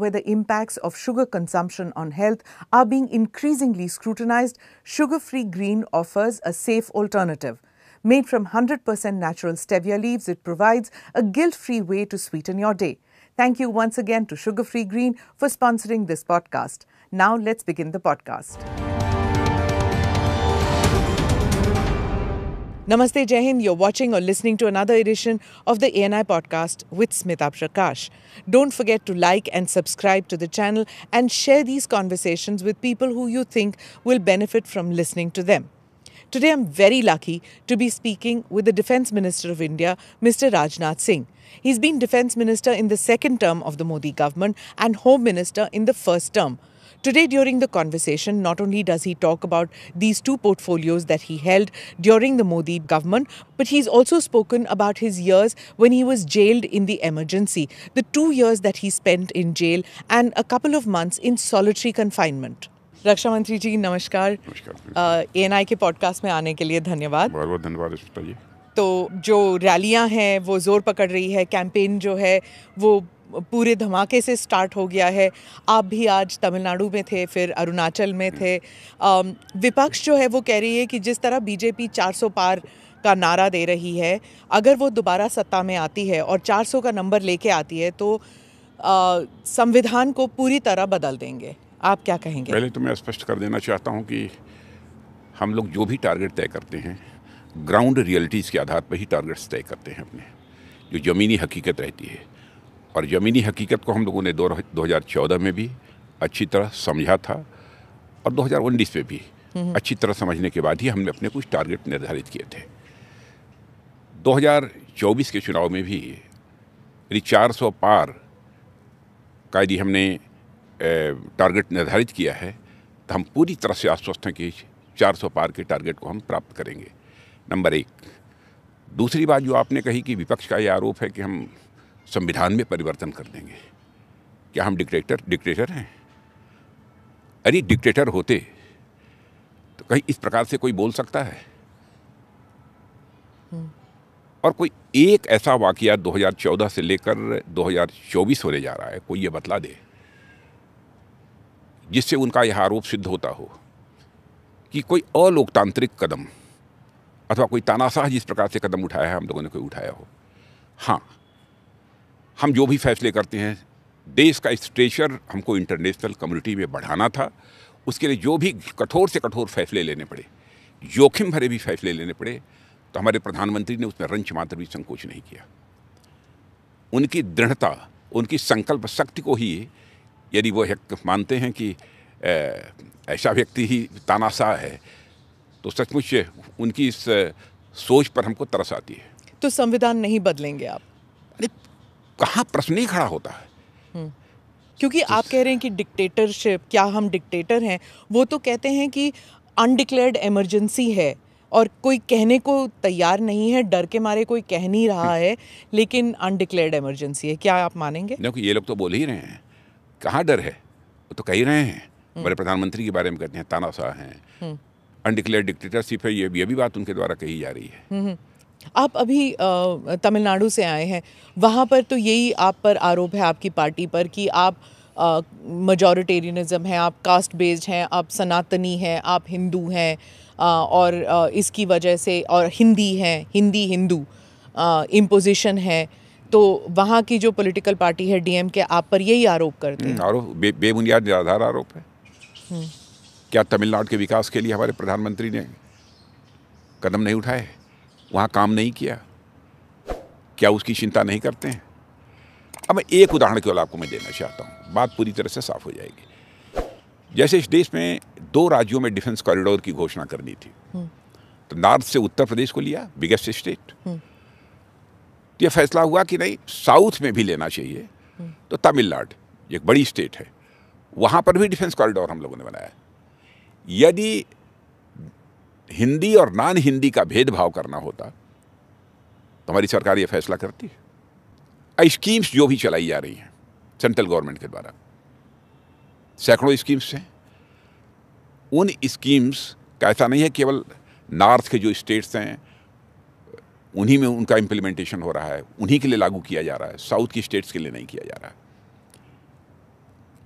where the impacts of sugar consumption on health are being increasingly scrutinized, Sugar Free Green offers a safe alternative. Made from 100% natural stevia leaves, it provides a guilt free way to sweeten your day. Thank you once again to Sugar Free Green for sponsoring this podcast. Now let's begin the podcast. Namaste Jai Hind. You're watching or listening to another edition of the ANI podcast with Smita Prakash. Don't forget to like and subscribe to the channel and share these conversations with people who you think will benefit from listening to them. Today, I'm very lucky to be speaking with the Defence Minister of India, Mr. Rajnath Singh. He's been Defence Minister in the second term of the Modi government and Home Minister in the first term. Today, during the conversation, not only does he talk about these two portfolios that he held during the Modi government, but he's also spoken about his years when he was jailed in the emergency, the two years that he spent in jail, and a couple of months in solitary confinement. रक्षा मंत्री जी नमस्कार नमस्कार ANI के podcast में आने के लिए धन्यवाद बहुत बहुत धन्यवाद स्मिता जी तो जो रैलियां हैं वो ज़ोर पकड़ रही है कैंपेन जो है वो पूरे धमाके से स्टार्ट हो गया है। आप भी आज तमिलनाडु में थे, फिर अरुणाचल में थे। विपक्ष जो है, वो कह रही है कि जिस तरह बीजेपी 400 पार का नारा दे रही है, अगर वो दोबारा सत्ता में आती है और 400 का नंबर लेके आती है तो संविधान को पूरी तरह बदल देंगे। आप क्या कहेंगे? पहले तो मैं स्पष्ट कर देना चाहता हूँ कि हम लोग जो भी टारगेट तय करते हैं ग्राउंड रियलिटीज़ के आधार पर ही टारगेट्स तय करते हैं अपने। जो ज़मीनी हकीकत रहती है और ज़मीनी हकीकत को हम लोगों ने दो दो हज़ार चौदह में भी अच्छी तरह समझा था और 2019 में भी अच्छी तरह समझने के बाद ही हमने अपने कुछ टारगेट निर्धारित किए थे। 2024 के चुनाव में भी यदि 400 पार का यदि हमने टारगेट निर्धारित किया है तो हम पूरी तरह से आश्वस्त हैं कि 400 पार के टारगेट को हम प्राप्त करेंगे। नंबर एक। दूसरी बात जो आपने कही कि विपक्ष का ये आरोप है कि हम संविधान में परिवर्तन कर देंगे। क्या हम डिक्टेटर डिक्टेटर हैं? अरे डिक्टेटर होते तो कहीं इस प्रकार से कोई बोल सकता है? और कोई एक ऐसा वाकया 2014 से लेकर 2024 होने जा रहा है कोई ये बतला दे जिससे उनका यह आरोप सिद्ध होता हो कि कोई अलोकतांत्रिक कदम अथवा कोई तानाशाह जिस प्रकार से कदम उठाया है हम लोगों ने कोई उठाया हो। हाँ हम जो भी फैसले करते हैं देश का स्ट्रेचर हमको इंटरनेशनल कम्युनिटी में बढ़ाना था। उसके लिए जो भी कठोर से कठोर फैसले लेने पड़े जोखिम भरे भी फैसले लेने पड़े तो हमारे प्रधानमंत्री ने उसमें रंच मात्र भी संकोच नहीं किया। उनकी दृढ़ता उनकी संकल्प शक्ति को ही यदि वो मानते हैं कि ऐसा व्यक्ति ही तानाशाह है तो सचमुच उनकी इस सोच पर हमको तरस आती है। तो संविधान नहीं बदलेंगे आप? अरे कहाँ प्रश्न ही खड़ा होता है? क्योंकि आप कह रहे हैं कि डिक्टेटरशिप क्या हम डिक्टेटर हैं? वो तो कहते हैं कि अनडिक्लेयर्ड इमरजेंसी है और कोई कहने को तैयार नहीं है डर के मारे कोई कह नहीं रहा है लेकिन अनडिक्लेयर्ड इमरजेंसी है। क्या आप मानेंगे? देखो ये लोग तो बोल ही रहे हैं। कहाँ डर है? वो तो कह ही रहे हैं। बड़े प्रधानमंत्री के बारे में कहते हैं तानाशाह हैं। अनडिक्लेयर्ड डिक्टेटरशिप है ये ये भी बात उनके द्वारा कही जा रही है। आप अभी तमिलनाडु से आए हैं वहाँ पर तो यही आप पर आरोप है आपकी पार्टी पर कि आप मजॉरिटेरियनिज्म है आप कास्ट बेस्ड हैं आप सनातनी हैं आप हिंदू हैं और अ, इसकी वजह से और हिंदी हैं हिंदी हिंदू इम्पोजिशन है तो वहाँ की जो पॉलिटिकल पार्टी है डीएम के आप पर यही आरोप करते हैं? आरोप बे, बेबुनियाद निराधार आरोप है। क्या तमिलनाडु के विकास के लिए हमारे प्रधानमंत्री ने कदम नहीं उठाए? वहाँ काम नहीं किया। क्या उसकी चिंता नहीं करते हैं? अब मैं एक उदाहरण केवल आपको मैं देना चाहता हूँ। बात पूरी तरह से साफ़ हो जाएगी। जैसे इस देश में दो राज्यों में डिफेंस कॉरिडोर की घोषणा करनी थी। तो नॉर्थ से उत्तर प्रदेश को लिया बिगेस्ट स्टेट। तो यह फैसला हुआ कि नहीं साउथ में भी लेना चाहिए। तो तमिलनाडु एक बड़ी स्टेट है। वहाँ पर भी डिफेंस कॉरिडोर हम लोगों ने बनाया। यदि हिंदी और नॉन हिंदी का भेदभाव करना होता तो हमारी सरकार ये फैसला करती है। स्कीम्स जो भी चलाई जा रही हैं, सेंट्रल गवर्नमेंट के द्वारा। सैकड़ों स्कीम्स हैं। उन स्कीम्स का ऐसा नहीं है, केवल नॉर्थ के जो स्टेट्स हैं, उन्हीं में उनका इम्प्लीमेंटेशन हो रहा है, उन्हीं के लिए लागू किया जा रहा है, साउथ की स्टेट्स के लिए नहीं किया जा रहा है।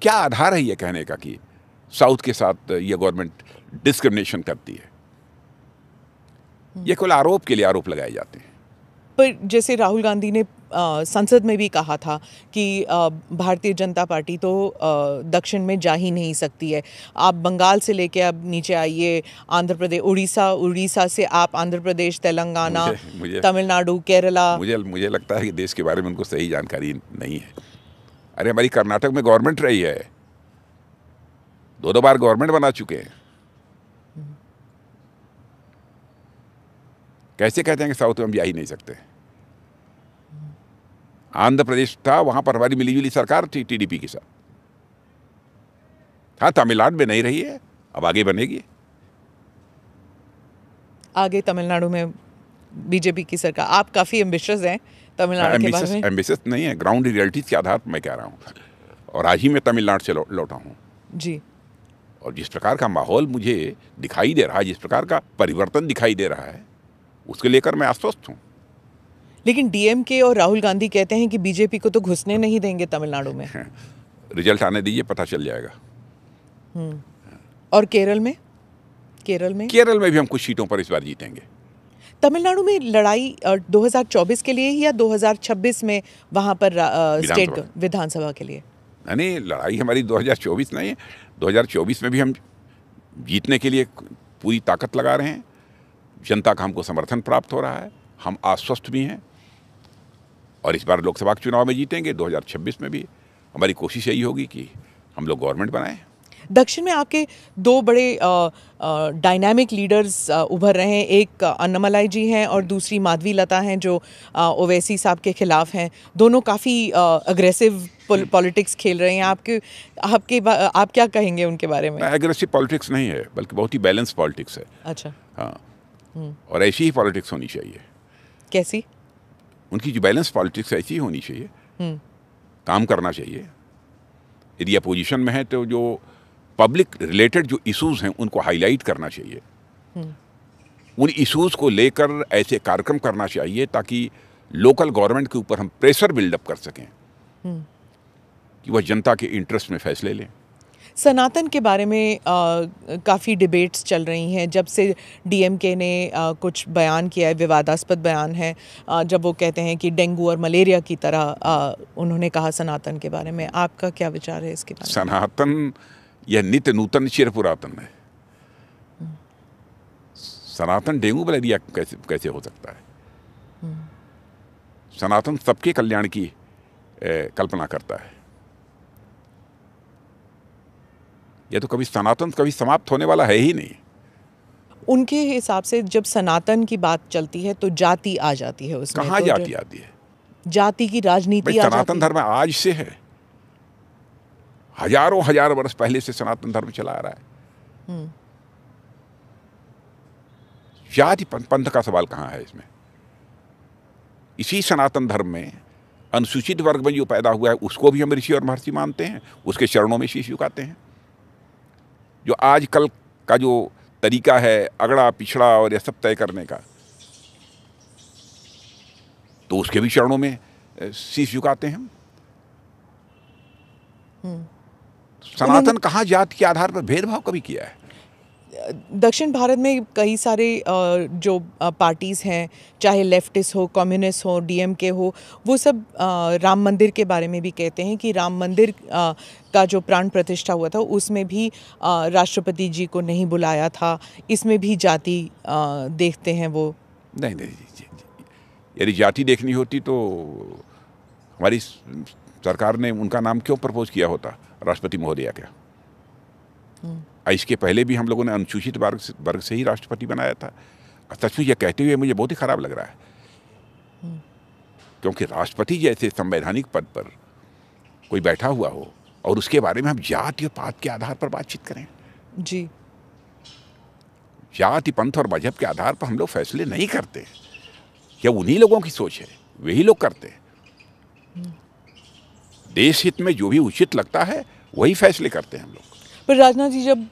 क्या आधार है ये कहने का कि साउथ के साथ ये गवर्नमेंट डिस्क्रिमिनेशन करती है? ये केवल आरोप के लिए आरोप लगाए जाते हैं। पर जैसे राहुल गांधी ने आ, संसद में भी कहा था कि भारतीय जनता पार्टी तो आ, दक्षिण में जा ही नहीं सकती है। आप बंगाल से लेके अब नीचे आइए आंध्र प्रदेश उड़ीसा उड़ीसा से आप आंध्र प्रदेश तेलंगाना तमिलनाडु केरला। मुझे मुझे लगता है कि देश के बारे में उनको सही जानकारी नहीं है। अरे हमारी कर्नाटक में गवर्नमेंट रही है। दो दो बार गवर्नमेंट बना चुके हैं। कैसे कहते हैं कि साउथ में हम जा ही नहीं सकते? आंध्र प्रदेश था वहाँ पर हमारी मिलीजुली सरकार थी टीडीपी के साथ। हाँ तमिलनाडु में नहीं रही है अब आगे बनेगी। आगे तमिलनाडु में बीजेपी की सरकार आप काफ़ी एम्बिशियस हैं तमिलनाडु के बारे में। एम्बिशियस नहीं है ग्राउंड रियलिटीज के आधार पर मैं कह रहा हूँ। और आज ही मैं तमिलनाडु से लौ, लौटा हूँ। जी। और जिस प्रकार का माहौल मुझे दिखाई दे रहा है जिस प्रकार का परिवर्तन दिखाई दे रहा है उसके लेकर मैं आश्वस्त हूँ। लेकिन डीएमके और राहुल गांधी कहते हैं कि बीजेपी को तो घुसने नहीं देंगे तमिलनाडु में। रिज़ल्ट आने दीजिए पता चल जाएगा। और केरल में? केरल में? केरल में भी हम कुछ सीटों पर इस बार जीतेंगे। तमिलनाडु में लड़ाई अ, 2024 के लिए ही या 2026 में वहाँ पर स्टेट विधानसभा। विधानसभा के लिए? नहीं लड़ाई हमारी 2024 नहीं है। 2024 में भी हम जीतने के लिए पूरी ताकत लगा रहे हैं। जनता का हमको समर्थन प्राप्त हो रहा है हम आश्वस्त भी हैं। और इस बार लोकसभा चुनाव में जीतेंगे 2026 में भी। हमारी कोशिश यही होगी कि हम लोग गवर्नमेंट बनाएँ। दक्षिण में आपके दो बड़े डायनामिक लीडर्स उभर रहे हैं। एक अन्नमलाई जी हैं और दूसरी माधवी लता हैं जो ओवैसी साहब के खिलाफ हैं। दोनों काफ़ी अग्रेसिव पॉलिटिक्स खेल रहे हैं। आपके आपके आप क्या कहेंगे उनके बारे में? एग्रेसिव पॉलिटिक्स नहीं है बल्कि बहुत ही बैलेंस पॉलिटिक्स है। अच्छा। हाँ। और ऐसी ही पॉलिटिक्स होनी चाहिए। कैसी? उनकी जो बैलेंस पॉलिटिक्स ऐसी ही होनी चाहिए। हम्म। काम करना चाहिए। यदि अपोजिशन में है तो जो पब्लिक रिलेटेड जो इश्यूज़ हैं उनको हाईलाइट करना चाहिए। उन इश्यूज़ को लेकर ऐसे कार्यक्रम करना चाहिए ताकि लोकल गवर्नमेंट के ऊपर हम प्रेशर बिल्डअप कर सकें। कि वह जनता के इंटरेस्ट में फैसले लें। सनातन के बारे में काफ़ी डिबेट्स चल रही हैं। जब से डीएमके ने आ, कुछ बयान किया है विवादास्पद बयान है आ, जब वो कहते हैं कि डेंगू और मलेरिया की तरह आ, उन्होंने कहा सनातन के बारे में। आपका क्या विचार है इसके बारे में? सनातन यह नित्य नूतन चिर पुरातन है। सनातन डेंगू मलेरिया कैसे कैसे हो सकता है? सनातन सबके कल्याण की ए, कल्पना करता है। यह तो कभी सनातन कभी समाप्त होने वाला है ही नहीं। उनके हिसाब से जब सनातन की बात चलती है तो जाति आ जाती है उसमें कहाँ तो जाती आती है? जाति की राजनीति सनातन धर्म आज से है। हज़ारों हज़ार वर्ष पहले से सनातन धर्म चला आ रहा है। जाति पंथ का सवाल कहाँ है इसमें? इसी सनातन धर्म में अनुसूचित वर्ग में जो पैदा हुआ है उसको भी हम ऋषि और महर्षि मानते हैं उसके चरणों में शीश झुकाते हैं। जो आजकल का जो तरीका है अगड़ा पिछड़ा और यह सब तय करने का तो उसके भी चरणों में शीश झुकाते हैं हम। सनातन कहाँ जात के आधार पर भेदभाव कभी किया है? दक्षिण भारत में कई सारे जो पार्टीज़ हैं चाहे लेफ्टिस्ट हो कम्युनिस्ट हो डीएमके हो वो सब राम मंदिर के बारे में भी कहते हैं कि राम मंदिर का जो प्राण प्रतिष्ठा हुआ था उसमें भी राष्ट्रपति जी को नहीं बुलाया था। इसमें भी जाति देखते हैं वो। नहीं नहीं। यदि जाति देखनी होती तो हमारी सरकार ने उनका नाम क्यों प्रपोज किया होता? राष्ट्रपति महोदया का। आ, इसके पहले भी हम लोगों ने अनुसूचित वर्ग से, वर्ग से ही राष्ट्रपति बनाया था। सचमुच यह कहते हुए मुझे बहुत ही खराब लग रहा है। क्योंकि राष्ट्रपति जैसे संवैधानिक पद पर कोई बैठा हुआ हो और उसके बारे में हम जाति और पात के आधार पर बातचीत करें। जी। जाति पंथ और मज़हब के आधार पर हम लोग फैसले नहीं करते। यह उन्हीं लोगों की सोच है वही लोग करते हैं। देश हित में जो भी उचित लगता है वही फैसले करते हैं हम लोग। पर राजनाथ जी जब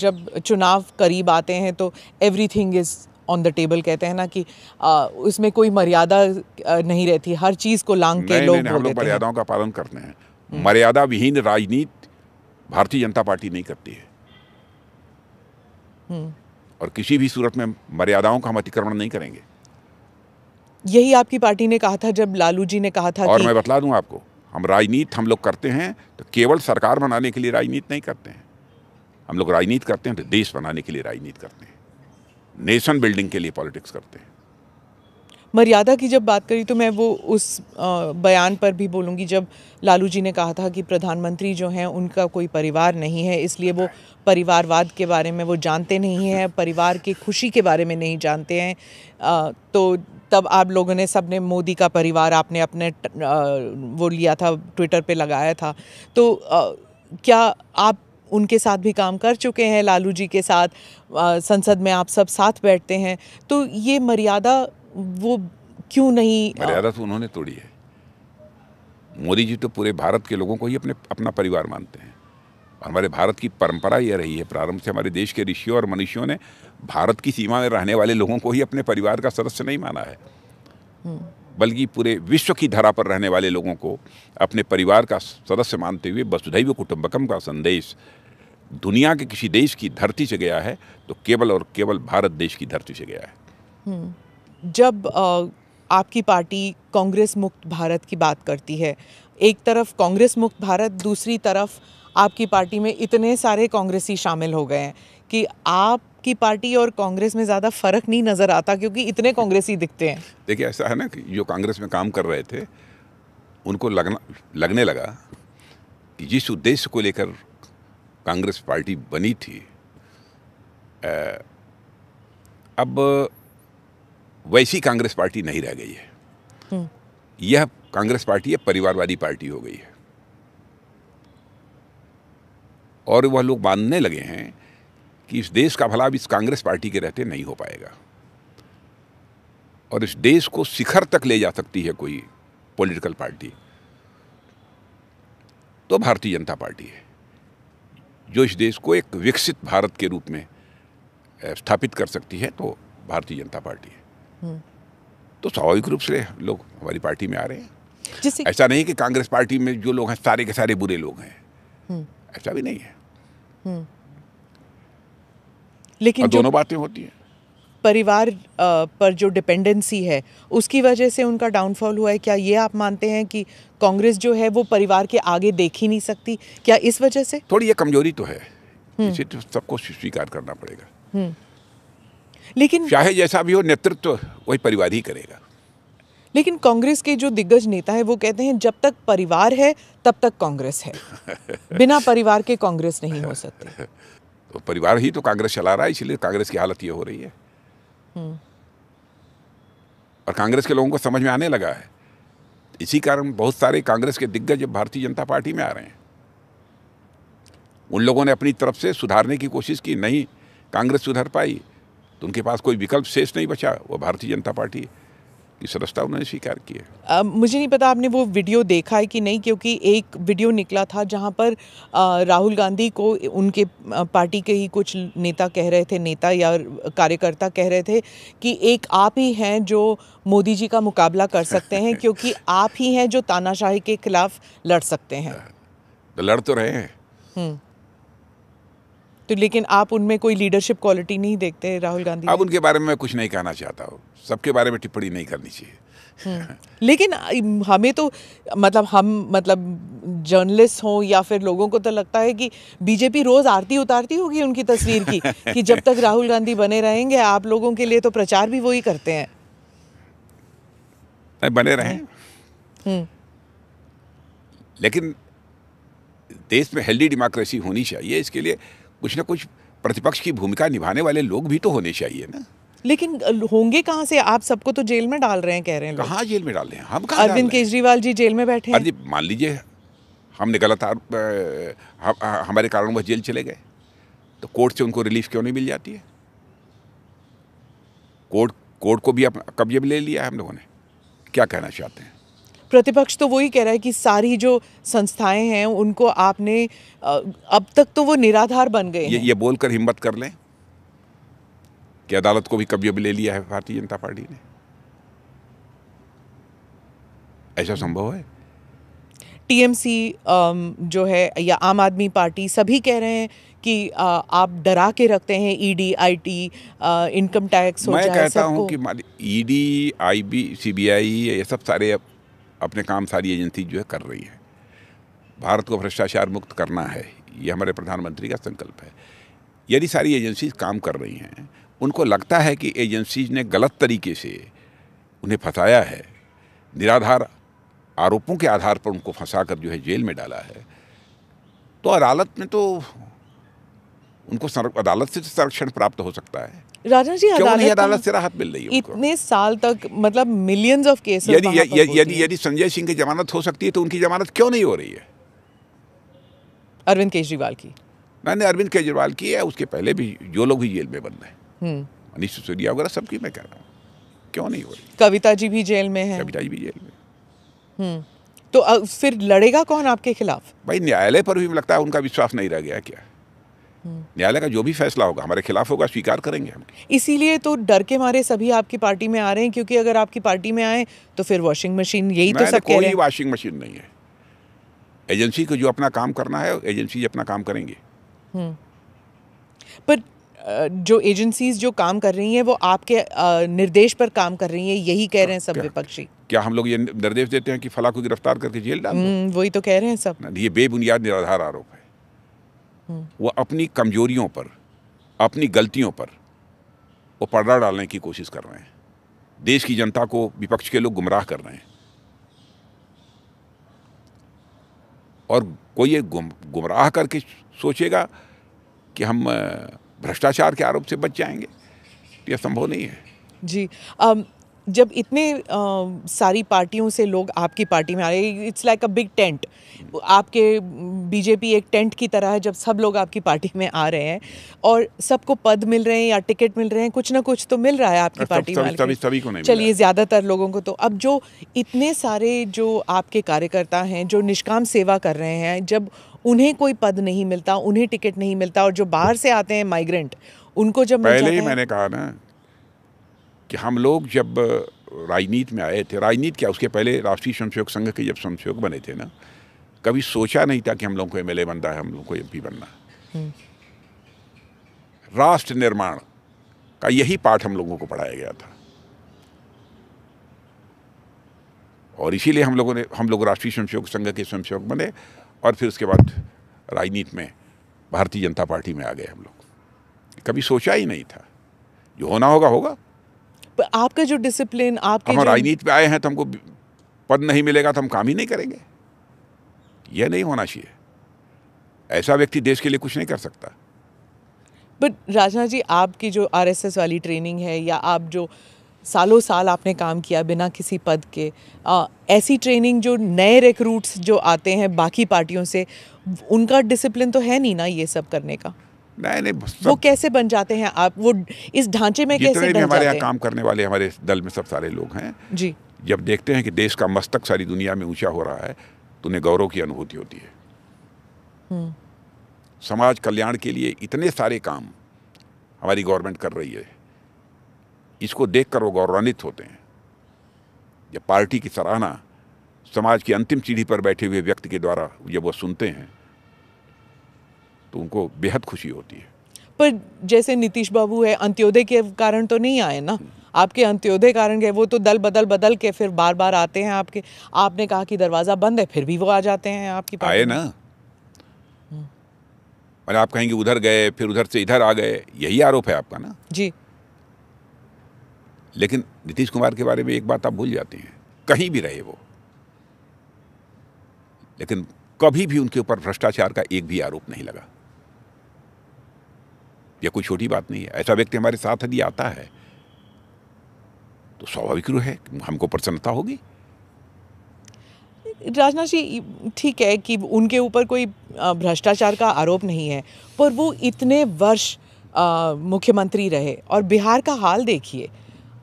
जब चुनाव करीब आते हैं तो everything is on the table कहते हैं ना कि अ, उसमें कोई मर्यादा नहीं रहती। हर चीज़ को लांग के लोग हम लोग मर्यादाओं का पालन करते हैं। मर्यादा विहीन राजनीति भारतीय जनता पार्टी नहीं करती है। और किसी भी सूरत में मर्यादाओं का हम अतिक्रमण नहीं करेंगे। यही आपकी पार्टी ने कहा था जब लालू जी ने कहा था और कि मैं बतला दूँ आपको हम राजनीति, हम लोग करते हैं तो केवल सरकार बनाने के लिए राजनीति नहीं करते हैं। हम लोग राजनीति करते हैं तो देश बनाने के लिए राजनीति करते हैं। नेशन बिल्डिंग के लिए पॉलिटिक्स करते हैं। मर्यादा की जब बात करी तो मैं वो उस बयान पर भी बोलूँगी जब लालू जी ने कहा था कि प्रधानमंत्री जो हैं, उनका कोई परिवार नहीं है, इसलिए वो परिवारवाद के बारे में वो जानते नहीं हैं, परिवार की खुशी के बारे में नहीं जानते हैं। तो तब आप लोगों ने सबने मोदी का परिवार आपने अपने वो लिया था, ट्विटर पे लगाया था। तो क्या आप उनके साथ भी काम कर चुके हैं, लालू जी के साथ संसद में आप सब साथ बैठते हैं? तो ये मर्यादा वो क्यों नहीं मर्यादा तो उन्होंने तोड़ी है। मोदी जी तो पूरे भारत के लोगों को ही अपने, अपना परिवार मानते हैं। हमारे भारत की परंपरा यह रही है, प्रारंभ से हमारे देश के ऋषियों और मनुष्यों ने भारत की सीमा में रहने वाले लोगों को ही अपने परिवार का सदस्य नहीं माना है। बल्कि पूरे विश्व की धरा पर रहने वाले लोगों को अपने परिवार का सदस्य मानते हुए वसुधैव कुटुंबकम का संदेश दुनिया के किसी देश की धरती से गया है तो केवल और केवल भारत देश की धरती से गया है। जब आपकी पार्टी कांग्रेस मुक्त भारत की बात करती है, एक तरफ़ कांग्रेस मुक्त भारत, दूसरी तरफ़ आपकी पार्टी में इतने सारे कांग्रेसी शामिल हो गए हैं कि आपकी पार्टी और कांग्रेस में ज़्यादा फ़र्क नहीं नज़र आता क्योंकि इतने कांग्रेसी दिखते हैं। देखिए ऐसा है ना कि जो कांग्रेस में काम कर रहे थे उनको लगना लगने लगा कि जिस उद्देश्य को लेकर कांग्रेस पार्टी बनी थी अब वैसी कांग्रेस पार्टी नहीं रह गई है। यह कांग्रेस पार्टी है परिवारवादी पार्टी हो गई है। और वह लोग मानने लगे हैं कि इस देश का भला अब इस कांग्रेस पार्टी के रहते नहीं हो पाएगा। और इस देश को शिखर तक ले जा सकती है कोई पॉलिटिकल पार्टी। तो भारतीय जनता पार्टी है जो इस देश को एक विकसित भारत के रूप में स्थापित कर सकती है तो भारतीय जनता पार्टी है। तो स्वाभाविक रूप से लोग हमारी पार्टी में आ रहे हैं। ऐसा नहीं कि कांग्रेस पार्टी में जो लोग हैं सारे के सारे बुरे लोग हैं। ऐसा भी नहीं है। लेकिन और दोनों बातें होती हैं। परिवार पर जो डिपेंडेंसी है उसकी वजह से उनका डाउनफॉल हुआ है। क्या ये आप मानते हैं कि कांग्रेस जो है वो परिवार के आगे देख ही नहीं सकती? क्या इस वजह से? थोड़ी ये कमज़ोरी तो है। इसे तो सबको स्वीकार करना पड़ेगा। लेकिन चाहे जैसा भी हो नेतृत्व तो वही परिवार ही करेगा। लेकिन कांग्रेस के जो दिग्गज नेता है वो कहते हैं जब तक परिवार है तब तक कांग्रेस है। बिना परिवार के कांग्रेस नहीं हो सकती। तो परिवार ही तो कांग्रेस चला रहा है इसलिए कांग्रेस की हालत ये हो रही है। और कांग्रेस के लोगों को समझ में आने लगा है। इसी कारण बहुत सारे कांग्रेस के दिग्गज भारतीय जनता पार्टी में आ रहे हैं। उन लोगों ने अपनी तरफ़ से सुधारने की कोशिश की नहीं कांग्रेस सुधर पाई तो उनके पास कोई विकल्प शेष नहीं बचा वो भारतीय जनता पार्टी। की सदस्यता उन्होंने स्वीकार किया। मुझे नहीं पता आपने वो वीडियो देखा है कि नहीं क्योंकि एक वीडियो निकला था जहाँ पर अ, राहुल गांधी को उनके पार्टी के ही कुछ नेता कह रहे थे नेता या कार्यकर्ता कह रहे थे कि एक आप ही हैं जो मोदी जी का मुकाबला कर सकते हैं क्योंकि आप ही हैं जो तानाशाही के खिलाफ लड़ सकते हैं। लड़ तो रहे हैं। तो लेकिन आप उनमें कोई लीडरशिप क्वालिटी नहीं देखते राहुल गांधी अब उनके बारे में मैं कुछ नहीं कहना चाहता हूँ। सबके बारे में टिप्पणी नहीं करनी चाहिए। लेकिन हमें तो मतलब हम मतलब जर्नलिस्ट हों या फिर लोगों को तो लगता है कि बीजेपी रोज आरती उतारती होगी उनकी तस्वीर की कि जब तक राहुल गांधी बने रहेंगे आप लोगों के लिए तो प्रचार भी वही करते हैं। नहीं, बने रहें। लेकिन देश में हेल्दी डेमोक्रेसी होनी चाहिए इसके लिए कुछ ना कुछ प्रतिपक्ष की भूमिका निभाने वाले लोग भी तो होने चाहिए ना। लेकिन होंगे कहाँ से? आप सबको तो जेल में डाल रहे हैं कह रहे हैं कहाँ जेल में डाल रहे हैं? हम कहाँ अरविंद केजरीवाल जी जेल में बैठे हैं। मान लीजिए हमने गलत आरोप हम- हमारे कारण वह जेल चले गए। तो कोर्ट से उनको रिलीफ क्यों नहीं मिल जाती है? कोर्ट कोर्ट को भी कब्जे में ले लिया है हम लोगों ने। क्या कहना चाहते हैं? प्रतिपक्ष तो वही कह रहा है कि सारी जो संस्थाएँ हैं उनको आपने अब तक तो वो निराधार बन गए ये ये बोलकर हिम्मत कर लें कि अदालत को भी कब्जे में ले लिया है भारतीय जनता पार्टी ने। ऐसा संभव है? टीएमसी जो है या आम आदमी पार्टी सभी कह रहे हैं कि आप डरा के रखते हैं ईडी आईटी इनकम टैक्स हो मैं कहता हूँ कि ईडी आईबी सीबीआई ये सब सारे अपने काम सारी एजेंसी जो है कर रही है। भारत को भ्रष्टाचार मुक्त करना है, ये हमारे प्रधानमंत्री का संकल्प है। यदि सारी एजेंसीज काम कर रही हैं, उनको लगता है कि एजेंसीज ने गलत तरीके से उन्हें फंसाया है, निराधार आरोपों के आधार पर उनको फंसाकर जो है जेल में डाला है तो अदालत में तो उनको अदालत से तो संरक्षण प्राप्त हो सकता है। राजा जी क्यों नहीं अदालत से राहत मिल रही है इतने साल तक मतलब मिलियंस ऑफ़ केसेस यदि यदि यदि यदि संजय सिंह की जमानत हो सकती है तो उनकी जमानत क्यों नहीं हो रही है? अरविंद केजरीवाल की। मैंने अरविंद केजरीवाल की है उसके पहले भी जो लोग भी जेल में बंद हैं। हम्म। मनीष सिसोदिया वगैरह सबकी मैं कह रहा हूँ। क्यों नहीं हो रही? कविता जी भी जेल में है। कविता जी भी जेल में। हम्म। तो फिर लड़ेगा कौन आपके खिलाफ? भाई न्यायालय पर भी लगता है उनका विश्वास नहीं रह गया क्या? न्यायालय का जो भी फैसला होगा हमारे खिलाफ होगा स्वीकार करेंगे हम। इसीलिए तो डर के मारे सभी आपकी पार्टी में आ रहे हैं क्योंकि अगर आपकी पार्टी में आए तो फिर वॉशिंग मशीन यही तो सब कोई वॉशिंग मशीन नहीं है। एजेंसी को जो अपना काम करना है एजेंसी अपना काम करेंगे। पर जो एजेंसीज जो काम कर रही हैं वो आपके निर्देश पर काम कर रही हैं यही कह रहे हैं सब क्या? विपक्षी। क्या हम लोग ये निर्देश देते हैं कि फला को गिरफ़्तार करके जेल डाल हम्म, वही तो कह रहे हैं सब। ये बेबुनियाद निराधार आरोप है। वो अपनी कमजोरियों पर अपनी गलतियों पर वो पर्दा डालने की कोशिश कर रहे हैं। देश की जनता को विपक्ष के लोग गुमराह कर रहे हैं। और कोई ये गुम गुमराह करके सोचेगा कि हम भ्रष्टाचार के आरोप से बच जाएँगे तो यह संभव नहीं है। जी अम, जब इतने अ, सारी पार्टियों से लोग आपकी पार्टी में आ रहे हैं it's like a big tent आपके बीजेपी एक टेंट की तरह है जब सब लोग आपकी पार्टी में आ रहे हैं और सबको पद मिल रहे हैं या टिकट मिल रहे हैं कुछ ना कुछ तो मिल रहा है आपकी पार्टी सभी- में चलिए ज़्यादातर लोगों को तो। अब जो इतने सारे जो आपके कार्यकर्ता हैं जो निष्काम सेवा कर रहे हैं जब उन्हें कोई पद नहीं मिलता उन्हें टिकट नहीं मिलता और जो बाहर से आते हैं माइग्रेंट उनको जब पहले ही मैंने कहा ना कि हम लोग जब राजनीति में आए थे, राजनीति क्या, उसके पहले राष्ट्रीय स्वयंसेवक संघ के जब स्वयंसेवक बने थे ना, कभी सोचा नहीं था कि हम लोगों को एमएलए बनना है, हम लोगों को एमपी बनना है। राष्ट्र निर्माण का यही पाठ हम लोगों को पढ़ाया गया था। और इसीलिए हम लोगों ने, हम लोग राष्ट्रीय स्वयंसेवक संघ के स्वयंसेवक बने और फिर उसके बाद राजनीति में भारतीय जनता पार्टी में आ गए हम लोग। कभी सोचा ही नहीं था। जो होना होगा होगा। आपका जो डिसिप्लिन आपके हम राजनीति में आए हैं तो हमको पद नहीं मिलेगा तो हम काम ही नहीं करेंगे। यह नहीं होना चाहिए। ऐसा व्यक्ति देश के लिए कुछ नहीं कर सकता। बट राजनाथ जी आपकी जो आरएसएस वाली ट्रेनिंग है या आप जो सालों साल आपने काम किया बिना किसी पद के आ, ऐसी ट्रेनिंग जो नए रिक्रूट्स जो आते हैं बाकी पार्टियों से उनका डिसिप्लिन तो है नहीं ना ये सब करने का? नहीं नहीं वो कैसे बन जाते हैं आप? वो इस ढांचे में कैसे जितने भी हमारे यहाँ काम करने वाले हमारे दल में सब सारे लोग हैं। जी। जब देखते हैं कि देश का मस्तक सारी दुनिया में ऊँचा हो रहा है तो उन्हें गौरव की अनुभूति होती है। समाज कल्याण के लिए इतने सारे काम हमारी गवर्नमेंट कर रही है। इसको देखकर वो गौरवान्वित होते हैं। जब पार्टी की सराहना समाज की अंतिम सीढ़ी पर बैठे हुए व्यक्ति के द्वारा जब वो सुनते हैं तो उनको बेहद खुशी होती है। पर जैसे नीतीश बाबू है अंत्योदय के कारण तो नहीं आए ना? आपके अंत्योदय कारण के वो तो दल बदल बदल के फिर बार बार आते हैं आपके। आपने कहा कि दरवाज़ा बंद है फिर भी वो आ जाते हैं आपकी आए ना। और आप कहेंगे उधर गए फिर उधर से इधर आ गए यही आरोप है आपका ना? जी। लेकिन नीतीश कुमार के बारे में एक बात आप भूल जाते हैं। कहीं भी रहे वो। लेकिन कभी भी उनके ऊपर भ्रष्टाचार का एक भी आरोप नहीं लगा। यह कोई छोटी बात नहीं है। ऐसा व्यक्ति हमारे साथ यदि आता है तो स्वाभाविक रूप है हमको प्रसन्नता होगी। राजनाथ जी ठीक है कि उनके ऊपर कोई भ्रष्टाचार का आरोप नहीं है पर वो इतने वर्ष मुख्यमंत्री रहे और बिहार का हाल देखिए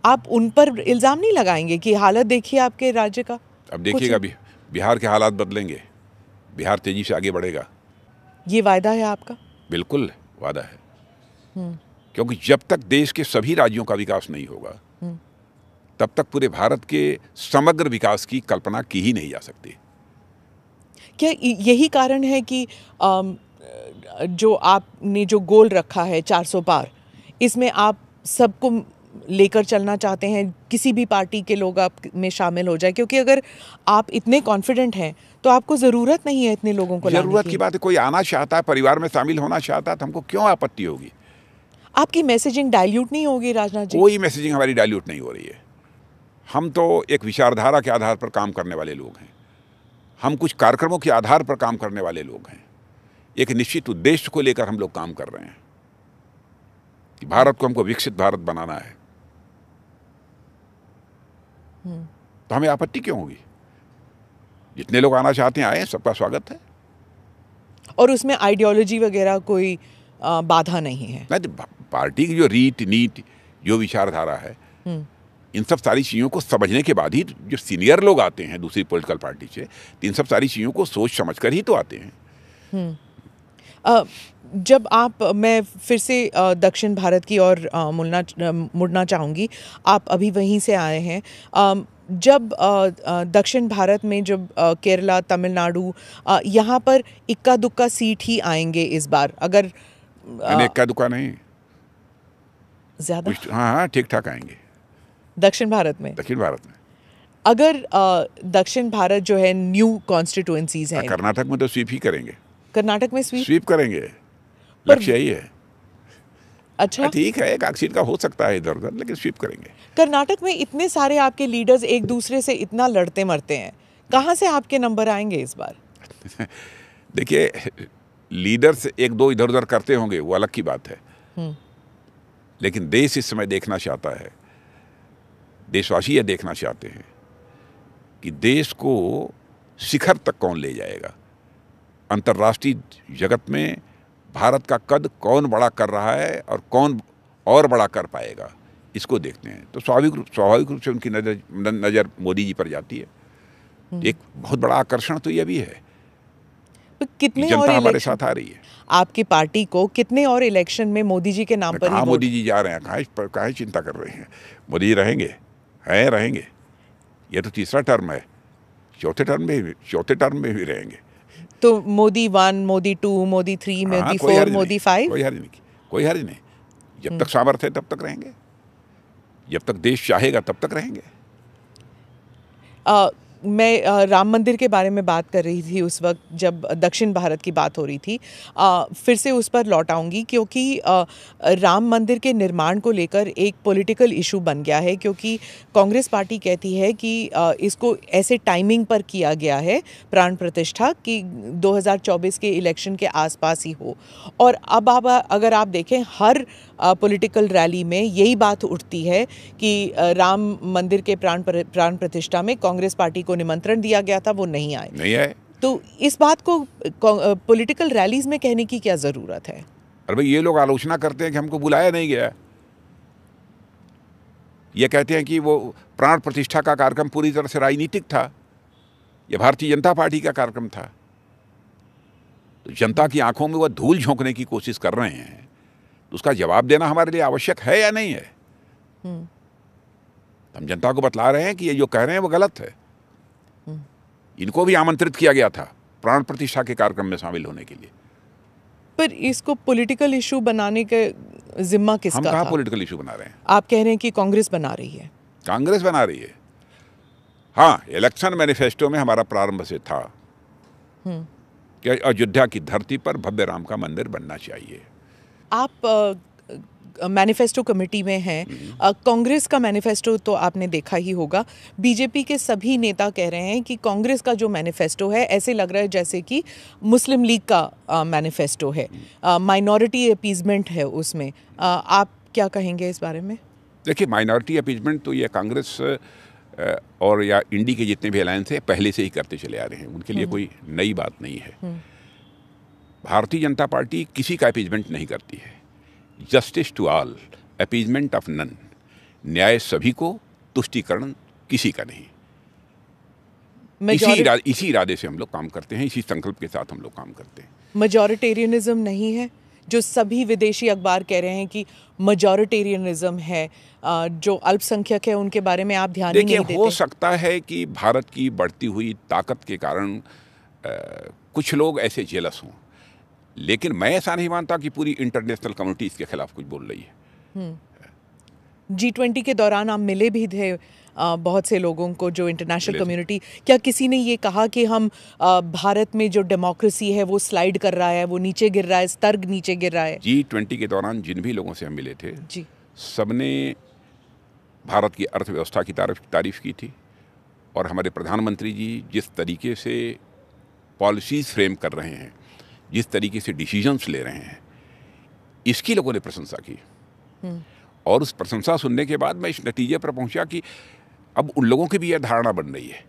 आप उन पर इल्ज़ाम नहीं लगाएँगे कि हालत देखिए आपके राज्य का? अब देखिएगा बि- बिहार के हालात बदलेंगे बिहार तेज़ी से आगे बढ़ेगा। ये वायदा है आपका? बिल्कुल वादा है। क्योंकि जब तक देश के सभी राज्यों का विकास नहीं होगा तब तक पूरे भारत के समग्र विकास की कल्पना की ही नहीं जा सकती। क्या यही कारण है कि जो आपने जो गोल रखा है 400 पार इसमें आप सबको लेकर चलना चाहते हैं किसी भी पार्टी के लोग आप में शामिल हो जाए क्योंकि अगर आप इतने कॉन्फिडेंट हैं तो आपको ज़रूरत नहीं है इतने लोगों को ज़रूरत की बात है कोई आना चाहता है परिवार में शामिल होना चाहता है तो हमको क्यों आपत्ति होगी? आपकी मैसेजिंग डाइल्यूट नहीं होगी राजनाथ जी। कोई मैसेजिंग हमारी डाइल्यूट नहीं हो रही है। हम तो एक विचारधारा के आधार पर काम करने वाले लोग हैं। हम कुछ कार्यक्रमों के आधार पर काम करने वाले लोग हैं। एक निश्चित उद्देश्य को लेकर हम लोग काम कर रहे हैं कि भारत को हमको विकसित भारत बनाना है। तो हमें आपत्ति क्यों होगी? जितने लोग आना चाहते हैं आए सबका स्वागत है। और उसमें आइडियोलॉजी वगैरह कोई बाधा नहीं है। नहीं तो पार्टी की जो रीत नीति जो विचारधारा है इन सब सारी चीज़ों को समझने के बाद ही जो सीनियर लोग आते हैं दूसरी पॉलिटिकल पार्टी से इन सब सारी चीज़ों को सोच समझ कर ही तो आते हैं। जब आप मैं फिर से दक्षिण भारत की ओर मुड़ना मुड़ना चाहूँगी। आप अभी वहीं से आए हैं। जब दक्षिण भारत में जब केरला तमिलनाडु यहाँ पर इक्का दुक्का सीट ही आएँगे इस बार। अगर मैंने क्या दुकान नहीं ज़्यादा? हाँ हाँ ठीक ठाक आएँगे। दक्षिण भारत में? दक्षिण भारत में। अगर दक्षिण भारत जो है न्यू कॉन्स्टिट्यूएंसीज हैं कर्नाटक में तो स्वीप ही करेंगे। कर्नाटक में स्वीप स्वीप करेंगे। लक्ष्य यही है। अच्छा। हाँ, ठीक है एक आध सीट का हो सकता है इधर उधर लेकिन स्वीप करेंगे। कर्नाटक में इतने सारे आपके लीडर्स एक दूसरे से इतना लड़ते मरते हैं। कहाँ से आपके नंबर आएँगे इस बार? देखिए लीडर्स एक दो इधर उधर करते होंगे वो अलग की बात है। लेकिन देश इस समय देखना चाहता है। देशवासी यह देखना चाहते हैं कि देश को शिखर तक कौन ले जाएगा। अंतर्राष्ट्रीय जगत में भारत का कद कौन बड़ा कर रहा है और कौन और बड़ा कर पाएगा इसको देखते हैं। तो स्वाभाविक रूप स्वाभाविक रूप से उनकी नज़र नज़र मोदी जी पर जाती है। एक बहुत बड़ा आकर्षण तो यह भी है। कितने और हमारे साथ आ रही है। आपकी पार्टी को कितने और इलेक्शन में मोदी जी के नाम पर ही मोदी जी जा रहे हैं कहाँ कहाँ चिंता कर रहे हैं? मोदी जी रहेंगे? हैं रहेंगे। ये तो तीसरा टर्म है। चौथे टर्म में चौथे टर्म में भी रहेंगे। तो Modi one Modi two Modi three हाँ, मोदी फोर मोदी फाइव कोई हर्ज नहीं। कोई हर्ज नहीं। जब तक सामर्थ्य है तब तक रहेंगे। जब तक देश चाहेगा तब तक रहेंगे। मैं राम मंदिर के बारे में बात कर रही थी उस वक्त जब दक्षिण भारत की बात हो रही थी। फिर से उस पर लौट आऊँगी क्योंकि राम मंदिर के निर्माण को लेकर एक पॉलिटिकल इशू बन गया है क्योंकि कांग्रेस पार्टी कहती है कि इसको ऐसे टाइमिंग पर किया गया है प्राण प्रतिष्ठा कि 2024 के इलेक्शन के आसपास ही हो। और अब आप, अगर आप देखें, हर पॉलिटिकल रैली में यही बात उठती है कि राम मंदिर के प्राण प्राण प्रतिष्ठा में कांग्रेस पार्टी को निमंत्रण दिया गया था वो नहीं आए। नहीं आए। तो इस बात को पॉलिटिकल रैलीज में कहने की क्या ज़रूरत है? अरे भाई ये लोग आलोचना करते हैं कि हमको बुलाया नहीं गया ये कहते हैं कि वो प्राण प्रतिष्ठा का कार्यक्रम पूरी तरह से राजनीतिक था। यह भारतीय जनता पार्टी का कार्यक्रम था। तो जनता की आँखों में वह धूल झोंकने की कोशिश कर रहे हैं। तो उसका जवाब देना हमारे लिए आवश्यक है या नहीं है? हम जनता को बतला रहे हैं कि ये जो कह रहे हैं वो गलत है। इनको भी आमंत्रित किया गया था प्राण प्रतिष्ठा के कार्यक्रम में शामिल होने के लिए। पर इसको पॉलिटिकल इशू बनाने का जिम्मा किसका कहाँ था? पॉलिटिकल इशू बना रहे हैं? आप कह रहे हैं कि कांग्रेस बना रही है। कांग्रेस बना रही है। हाँ इलेक्शन मैनिफेस्टो में हमारा प्रारंभ से था। कि अयोध्या की धरती पर भव्य राम का मंदिर बनना चाहिए। आप मैनिफेस्टो कमेटी में हैं। कांग्रेस का मैनिफेस्टो तो आपने देखा ही होगा। बीजेपी के सभी नेता कह रहे हैं कि कांग्रेस का जो मैनिफेस्टो है ऐसे लग रहा है जैसे कि मुस्लिम लीग का मैनिफेस्टो है। माइनॉरिटी अपीजमेंट है उसमें। अ, आप क्या कहेंगे इस बारे में? देखिए माइनॉरिटी अपीजमेंट तो ये कांग्रेस और या इंडी के जितने भी अलायंस हैं पहले से ही करते चले आ रहे हैं। उनके लिए कोई नई बात नहीं है। भारतीय जनता पार्टी किसी का अपीजमेंट नहीं करती है। Justice to all appeasement of none. न्याय सभी को तुष्टिकरण किसी का नहीं। इसी इरादे इसी इरादे से हम लोग काम करते हैं इसी संकल्प के साथ हम लोग काम करते हैं। मजॉरिटेरियनिज्म नहीं है जो सभी विदेशी अखबार कह रहे हैं कि मजॉरिटेरियनिज्म है जो अल्पसंख्यक है उनके बारे में आप ध्यान देखिए नहीं हो देते। सकता है कि भारत की बढ़ती हुई ताकत के कारण आ, कुछ लोग ऐसे जेलस हों। लेकिन मैं ऐसा नहीं मानता कि पूरी इंटरनेशनल कम्युनिटी इसके खिलाफ कुछ बोल रही है। जी ट्वेंटी के दौरान आप मिले भी थे आ, बहुत से लोगों को जो इंटरनेशनल कम्युनिटी क्या किसी ने ये कहा कि हम आ, भारत में जो डेमोक्रेसी है वो स्लाइड कर रहा है वो नीचे गिर रहा है स्तर नीचे गिर रहा है? जी ट्वेंटी के दौरान जिन भी लोगों से हम मिले थे जी। सबने भारत की अर्थव्यवस्था की तारीफ़ तारीफ़ की थी। और हमारे प्रधानमंत्री जी जिस तरीके से पॉलिसीज़ फ्रेम कर रहे हैं जिस तरीके से डिसीजंस ले रहे हैं इसकी लोगों ने प्रशंसा की। और उस प्रशंसा सुनने के बाद मैं इस नतीजे पर पहुँचा कि अब उन लोगों की भी यह धारणा बन रही है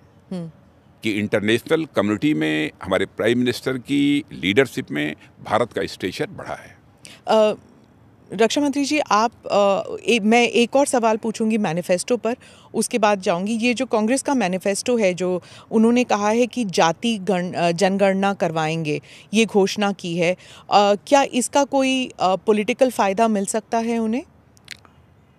कि इंटरनेशनल कम्युनिटी में हमारे प्राइम मिनिस्टर की लीडरशिप में भारत का स्टेशन बढ़ा है। रक्षा मंत्री जी आप अ, ए, मैं एक और सवाल पूछूँगी मैनिफेस्टो पर उसके बाद जाऊँगी। ये जो कांग्रेस का मैनिफेस्टो है जो उन्होंने कहा है कि जाति गण जनगणना करवाएँगे ये घोषणा की है अ, क्या इसका कोई पॉलिटिकल फ़ायदा मिल सकता है उन्हें?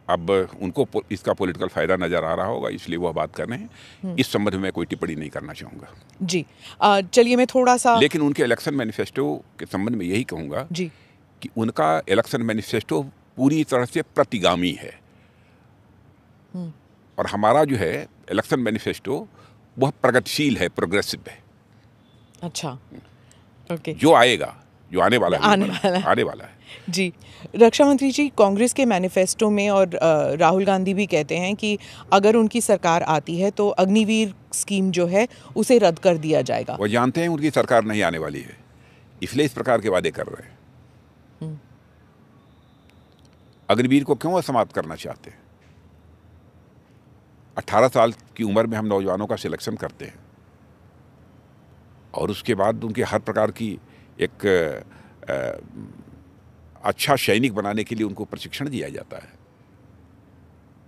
अब उनको इसका पॉलिटिकल फ़ायदा नज़र आ रहा होगा इसलिए वह बात कर रहे हैं। इस संबंध में कोई टिप्पणी नहीं करना चाहूँगा। जी। चलिए मैं थोड़ा सा लेकिन उनके इलेक्शन मैनिफेस्टो के संबंध में यही कहूँगा जी। कि उनका इलेक्शन मैनिफेस्टो पूरी तरह से प्रतिगामी है। और हमारा जो है इलेक्शन मैनिफेस्टो वह प्रगतिशील है प्रोग्रेसिव है। अच्छा। ओके जो आएगा जो आने वाला है आने वाला है। आने वाला है। जी। रक्षा मंत्री जी कांग्रेस के मैनिफेस्टो में और राहुल गांधी भी कहते हैं कि अगर उनकी सरकार आती है तो अग्निवीर स्कीम जो है उसे रद्द कर दिया जाएगा। वह जानते हैं उनकी सरकार नहीं आने वाली है। इसलिए इस प्रकार के वादे कर रहे हैं। अग्निवीर को क्यों असमाप्त करना चाहते हैं? अट्ठारह साल की उम्र में हम नौजवानों का सिलेक्शन करते हैं। और उसके बाद उनके हर प्रकार की एक अ, अच्छा सैनिक बनाने के लिए उनको प्रशिक्षण दिया जाता है।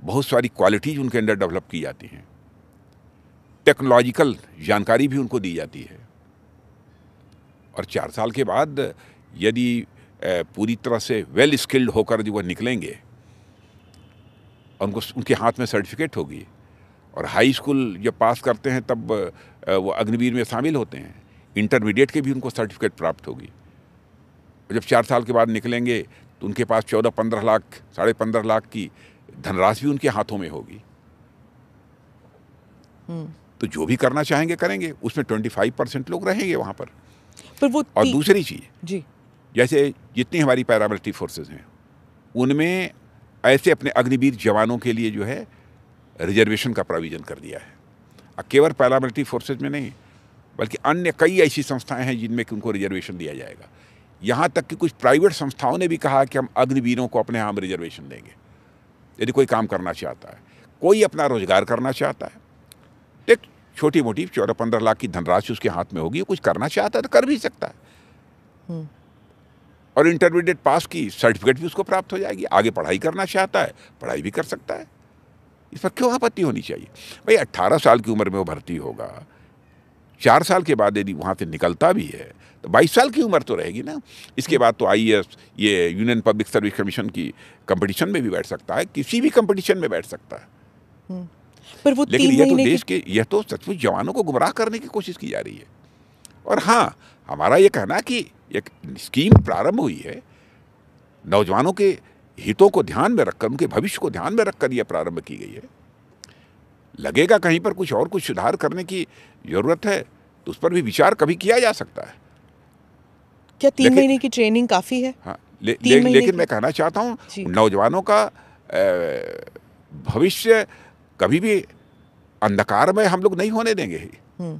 बहुत सारी क्वालिटीज उनके अंदर डेवलप की जाती हैं। टेक्नोलॉजिकल जानकारी भी उनको दी जाती है। और चार साल के बाद यदि पूरी तरह से वेल स्किल्ड होकर जो वह निकलेंगे उनको उनके हाथ में सर्टिफिकेट होगी। और हाई स्कूल जब पास करते हैं तब वो अग्निवीर में शामिल होते हैं। इंटरमीडिएट के भी उनको सर्टिफिकेट प्राप्त होगी। जब चार साल के बाद निकलेंगे तो उनके पास चौदह पंद्रह लाख साढ़े पंद्रह लाख की धनराशि भी उनके हाथों में होगी। तो जो भी करना चाहेंगे करेंगे। उसमें ट्वेंटी फाइव परसेंट लोग रहेंगे वहाँ पर। पर वो और दूसरी चीज़ जी। जैसे जितनी हमारी पैरामिलिट्री फोर्सेस हैं, उनमें ऐसे अपने अग्निवीर जवानों के लिए जो है, रिजर्वेशन का प्रोविज़न कर दिया है। केवल पैरामिलिट्री फोर्सेज में नहीं, बल्कि अन्य कई ऐसी संस्थाएँ हैं जिनमें कि उनको रिजर्वेशन दिया जाएगा। यहाँ तक कि कुछ प्राइवेट संस्थाओं ने भी कहा कि हम अग्निवीरों को अपने यहाँ रिजर्वेशन देंगे। यदि कोई काम करना चाहता है, कोई अपना रोज़गार करना चाहता है, एक छोटी मोटी चौदह पंद्रह लाख की धनराशि उसके हाथ में होगी, कुछ करना चाहता है तो कर भी सकता है। और इंटरमीडिएट पास की सर्टिफिकेट भी उसको प्राप्त हो जाएगी। आगे पढ़ाई करना चाहता है पढ़ाई भी कर सकता है। इस पर क्यों आपत्ति होनी चाहिए? भाई अट्ठारह साल की उम्र में वो भर्ती होगा। चार साल के बाद यदि वहाँ से निकलता भी है तो बाईस साल की उम्र तो रहेगी ना। इसके बाद तो आई ये यूनियन पब्लिक सर्विस कमीशन की कंपटीशन में भी बैठ सकता है किसी भी कंपटीशन में बैठ सकता है। पर वो लेकिन यह तो देश के यह तो सचमुच जवानों को गुमराह करने की कोशिश की जा रही है। और हाँ हमारा ये कहना कि एक स्कीम प्रारंभ हुई है। नौजवानों के हितों को ध्यान में रखकर उनके भविष्य को ध्यान में रखकर यह प्रारंभ की गई है। लगेगा कहीं पर कुछ और कुछ सुधार करने की ज़रूरत है तो उस पर भी विचार कभी किया जा सकता है। क्या तीन महीने की ट्रेनिंग काफ़ी है? हाँ ले, ले, लेकिन मैं कहना चाहता हूँ नौजवानों का भविष्य कभी भी अंधकार में हम लोग नहीं होने देंगे। हम्म।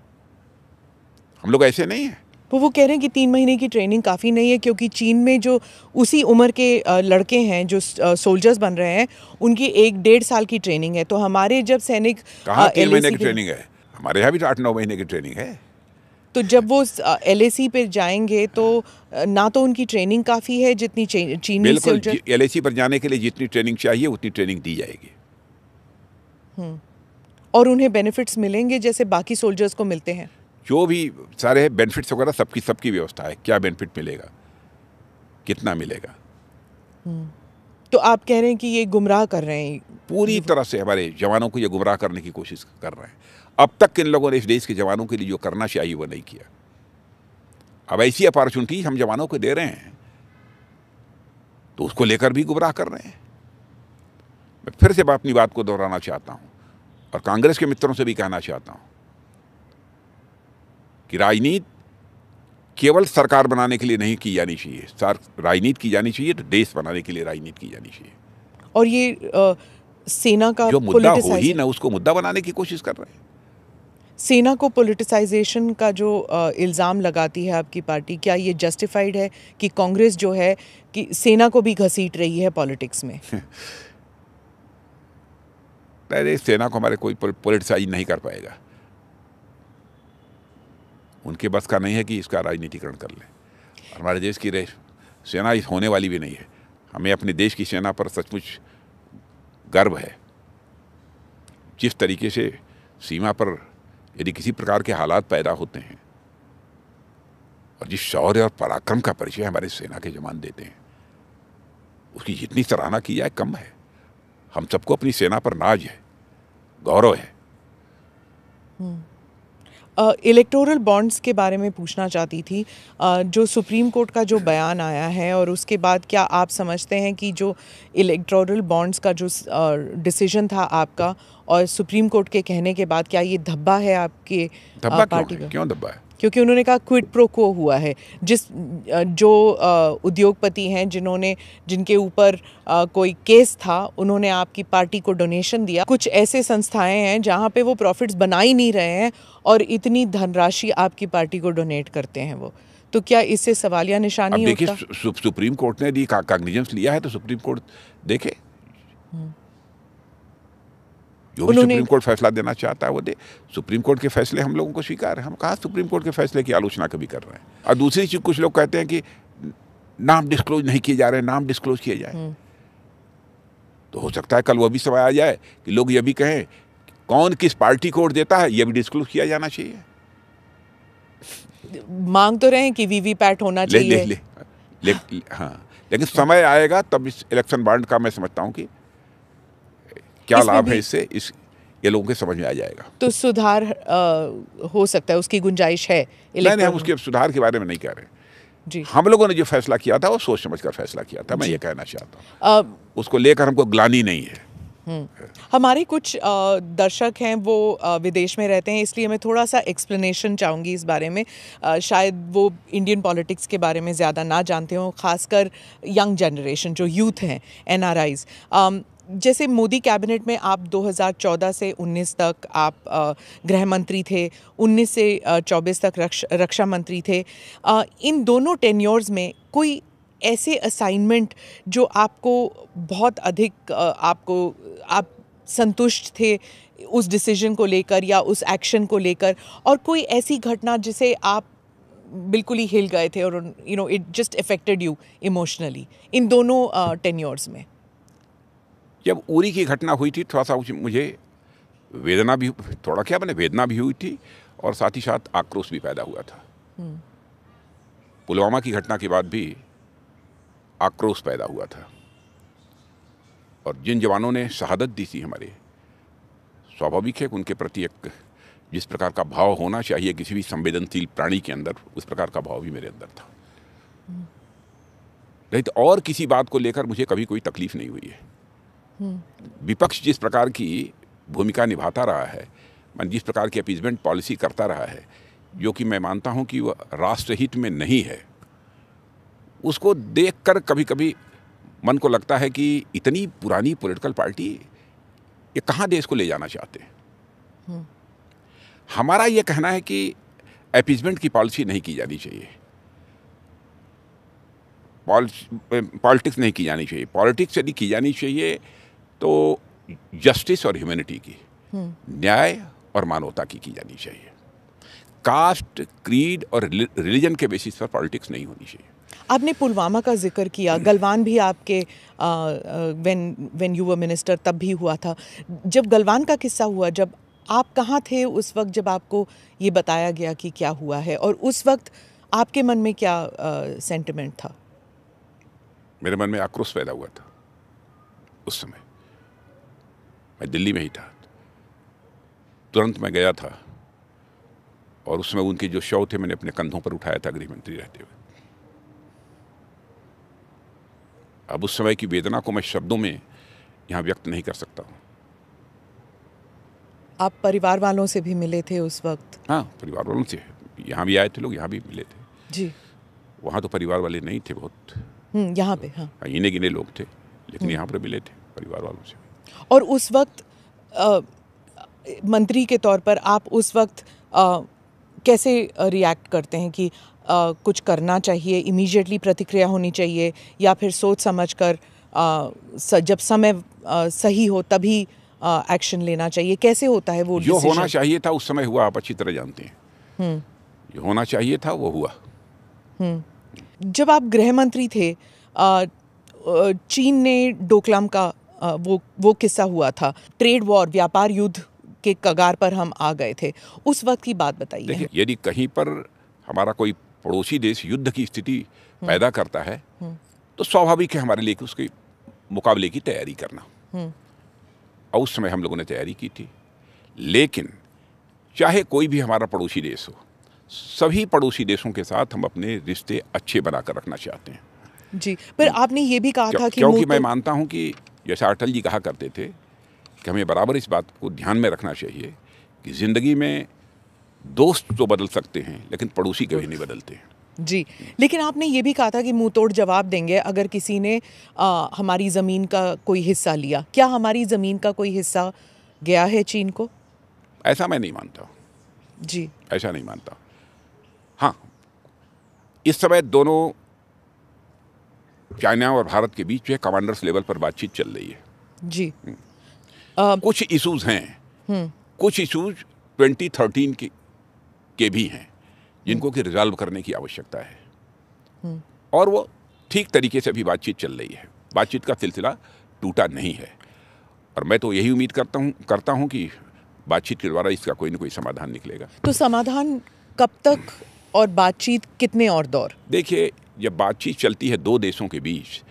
हम लोग ऐसे नहीं हैं। वो वो कह रहे हैं कि तीन महीने की ट्रेनिंग काफ़ी नहीं है क्योंकि चीन में जो उसी उम्र के लड़के हैं जो सोल्जर्स बन रहे हैं उनकी एक डेढ़ साल की ट्रेनिंग है। तो हमारे जब सैनिक तीन महीने की ट्रेनिंग है? हमारे यहाँ भी तो आठ नौ महीने की ट्रेनिंग है। तो जब वो एल पे जाएँगे तो ना तो उनकी ट्रेनिंग काफ़ी है जितनी चीनी बिल्कुल एल पर जाने के लिए जितनी ट्रेनिंग चाहिए उतनी ट्रेनिंग दी जाएगी। और उन्हें बेनिफिट्स मिलेंगे जैसे बाकी सोल्जर्स को मिलते हैं। जो भी सारे बेनिफिट्स वगैरह सबकी सबकी व्यवस्था है क्या बेनिफिट मिलेगा? कितना मिलेगा? तो आप कह रहे हैं कि ये गुमराह कर रहे हैं? पूरी तरह से हमारे जवानों को ये गुमराह करने की कोशिश कर रहे हैं। अब तक इन लोगों ने इस देश के जवानों के लिए जो करना चाहिए वो नहीं किया। अब ऐसी अपॉर्चुनिटी हम जवानों को दे रहे हैं तो उसको लेकर भी गुमराह कर रहे हैं। मैं फिर से अपनी बात को दोहराना चाहता हूँ और कांग्रेस के मित्रों से भी कहना चाहता हूँ कि राजनीति केवल सरकार बनाने के लिए नहीं की जानी चाहिए। राजनीति की जानी चाहिए तो देश बनाने के लिए राजनीति की जानी चाहिए। और ये आ, सेना का जो मुद्दा हो ही ना उसको मुद्दा बनाने की कोशिश कर रहे हैं। सेना को पॉलिटिसाइजेशन का जो इल्ज़ाम लगाती है आपकी पार्टी क्या ये जस्टिफाइड है कि कांग्रेस जो है कि सेना को भी घसीट रही है पॉलिटिक्स में? अरे सेना को हमारे कोई पॉलिटिसाइज नहीं कर पाएगा। उनके बस का नहीं है कि इसका राजनीतिकरण कर लें। हमारे देश की सेना इस होने वाली भी नहीं है। हमें अपने देश की सेना पर सचमुच गर्व है। जिस तरीके से सीमा पर यदि किसी प्रकार के हालात पैदा होते हैं, और जिस शौर्य और पराक्रम का परिचय हमारे सेना के जवान देते हैं, उसकी जितनी सराहना की जाए, कम है। हम सबको अपनी सेना पर नाज है, गौरव है। इलेक्टोरल बॉन्ड्स के बारे में पूछना चाहती थी। uh, जो सुप्रीम कोर्ट का जो बयान आया है और उसके बाद क्या आप समझते हैं कि जो इलेक्टोरल बॉन्ड्स का जो डिसीज़न uh, था आपका और सुप्रीम कोर्ट के कहने के बाद क्या ये धब्बा है आपके धब्बा पार्टी क्यों, क्यों धब्बा है? क्योंकि उन्होंने कहा क्विड प्रोको हुआ है। जिस जो उद्योगपति हैं जिन्होंने जिनके ऊपर कोई केस था उन्होंने आपकी पार्टी को डोनेशन दिया। कुछ ऐसे संस्थाएँ हैं जहाँ पे वो प्रॉफिट्स बना ही नहीं रहे हैं और इतनी धनराशि आपकी पार्टी को डोनेट करते हैं वो। तो क्या इससे सवालिया निशानी देखिए सुप्रीम कोर्ट ने काग्निजेंस लिया है तो सुप्रीम कोर्ट देखे। हम्म। जो भी सुप्रीम कोर्ट फैसला देना चाहता है वो दे। सुप्रीम कोर्ट के फैसले हम लोगों को स्वीकार है। हम कहा सुप्रीम कोर्ट के फैसले की आलोचना कभी कर रहे हैं? और दूसरी चीज़ कुछ लोग कहते हैं कि नाम डिस्क्लोज नहीं किए जा रहे नाम डिस्क्लोज किए जाए। हम्म। तो हो सकता है कल वो भी समय आ जाए कि लोग ये भी कहें कौन किस पार्टी को वोट देता है ये भी डिस्क्लोज किया जाना चाहिए। मांग तो रहे कि वीवीपैट होना चाहिए ले, ले, ले, ले, हाँ। लेकिन समय आएगा तब इस इलेक्शन बॉन्ड का मैं समझता हूँ कि क्या लाभ है इससे? इस ये लोगों के समझ में आ जाएगा। तो सुधार आ, हो सकता है उसकी गुंजाइश है नहीं नहीं हम उसके सुधार के बारे में नहीं कह रहे जी। हम लोगों ने जो फैसला किया था वो सोच समझ कर फैसला किया था मैं ये कहना चाहता हूँ। उसको लेकर हमको ग्लानी नहीं है। हम्म। हमारे कुछ दर्शक हैं वो विदेश में रहते हैं इसलिए मैं थोड़ा सा एक्सप्लेनेशन चाहूँगी इस बारे में। शायद वो इंडियन पॉलिटिक्स के बारे में ज़्यादा ना जानते हों खासकर यंग जनरेशन जो यूथ हैं एन जैसे मोदी कैबिनेट में आप 2014 से 19 तक आप गृह मंत्री थे 19 से 24 तक रक्ष, रक्षा मंत्री थे। इन दोनों टेन्योर्स में कोई ऐसे असाइनमेंट जो आपको बहुत अधिक आपको आप संतुष्ट थे उस डिसीज़न को लेकर या उस एक्शन को लेकर? और कोई ऐसी घटना जिसे आप बिल्कुल ही हिल गए थे और you know it just affected you emotionally इन दोनों टेन्योर्स में? जब उरी की घटना हुई थी थोड़ा सा मुझे वेदना भी थोड़ा क्या मैंने वेदना भी हुई थी और साथ ही साथ आक्रोश भी पैदा हुआ था हम्म। पुलवामा की घटना के बाद भी आक्रोश पैदा हुआ था और जिन जवानों ने शहादत दी थी हमारे स्वाभाविक है कि उनके प्रति एक जिस प्रकार का भाव होना चाहिए किसी भी संवेदनशील प्राणी के अंदर उस प्रकार का भाव भी मेरे अंदर था हम्म। नहीं तो और किसी बात को लेकर मुझे कभी कोई तकलीफ़ नहीं हुई है विपक्ष जिस प्रकार की भूमिका निभाता रहा है, मन जिस प्रकार की अपीजमेंट पॉलिसी करता रहा है, जो कि मैं मानता हूँ कि वह राष्ट्रहित में नहीं है, उसको देखकर कभी कभी मन को लगता है कि इतनी पुरानी पॉलिटिकल पार्टी ये कहाँ देश को ले जाना चाहते हैं? हमारा ये कहना है कि अपीजमेंट की पॉलिसी नहीं की जानी चाहिए। पॉलिटिक्स नहीं की जानी चाहिए। पॉलिटिक्स यदि की जानी चाहिए तो जस्टिस और ह्यूमैनिटी की न्याय और मानवता की की जानी चाहिए। कास्ट क्रीड और रिलीजन के बेसिस पर पॉलिटिक्स नहीं होनी चाहिए। आपने पुलवामा का ज़िक्र किया गलवान भी आपके when when you were minister तब भी हुआ था। जब गलवान का किस्सा हुआ जब आप कहाँ थे उस वक्त जब आपको ये बताया गया कि क्या हुआ है और उस वक्त आपके मन में क्या सेंटिमेंट था? मेरे मन में आक्रोश पैदा हुआ था उस समय। मैं दिल्ली में ही था। तुरंत मैं गया था और उसमें उनके जो शव थे मैंने अपने कंधों पर उठाया था गृह मंत्री रहते हुए। अब उस समय की वेदना को मैं शब्दों में यहाँ व्यक्त नहीं कर सकता हूँ। आप परिवार वालों से भी मिले थे उस वक्त? हाँ परिवार वालों से। यहाँ भी आए थे लोग यहाँ भी मिले थे। जी। वहाँ तो परिवार वाले नहीं थे बहुत। हम्म, यहाँ पे हाँ। हाँ, इने गिने लोग थे लेकिन यहाँ पर मिले थे परिवार वालों से। और उस वक्त अ, मंत्री के तौर पर आप उस वक्त अ, कैसे रिएक्ट करते हैं कि अ, कुछ करना चाहिए इमीडिएटली प्रतिक्रिया होनी चाहिए या फिर सोच समझ कर स- जब समय अ, सही हो तभी एक्शन लेना चाहिए? कैसे होता है वो जो decision? होना चाहिए था उस समय हुआ आप अच्छी तरह जानते हैं। जो होना चाहिए था वो हुआ। जब आप गृह मंत्री थे चीन ने डोकलाम का वो वो किस्सा हुआ था। ट्रेड वॉर व्यापार युद्ध के कगार पर हम आ गए थे। उस वक्त की बात बताइए। यदि कहीं पर हमारा कोई पड़ोसी देश युद्ध की स्थिति पैदा करता है तो स्वाभाविक है हमारे लिए उसके मुकाबले की तैयारी करना। और उस समय हम लोगों ने तैयारी की थी। लेकिन चाहे कोई भी हमारा पड़ोसी देश हो सभी पड़ोसी देशों के साथ हम अपने रिश्ते अच्छे बनाकर रखना चाहते हैं। जी पर आपने ये भी कहा था कि क्योंकि मैं मानता हूँ कि जैसा अटल जी कहा करते थे कि हमें बराबर इस बात को ध्यान में रखना चाहिए कि ज़िंदगी में दोस्त तो बदल सकते हैं लेकिन पड़ोसी कभी नहीं बदलते हैं। जी लेकिन आपने ये भी कहा था कि मुँह तोड़ जवाब देंगे अगर किसी ने अ, हमारी ज़मीन का कोई हिस्सा लिया। क्या हमारी ज़मीन का कोई हिस्सा गया है चीन को? ऐसा मैं नहीं मानता। जी। ऐसा नहीं मानता। हाँ इस समय दोनों चाइना और भारत के बीच जो है कमांडर्स लेवल पर बातचीत चल रही है। जी। कुछ इश्यूज़ हैं। कुछ इश्यूज़ 2013 के के भी हैं जिनको कि रिजॉल्व करने की आवश्यकता है। और वो ठीक तरीके से अभी बातचीत चल रही है। बातचीत का सिलसिला टूटा नहीं है। और मैं तो यही उम्मीद करता हूँ करता हूँ कि बातचीत के द्वारा इसका कोई ना कोई समाधान निकलेगा। तो समाधान कब तक और बातचीत कितने और दौर? देखिए जब बातचीत चलती है दो देशों के बीच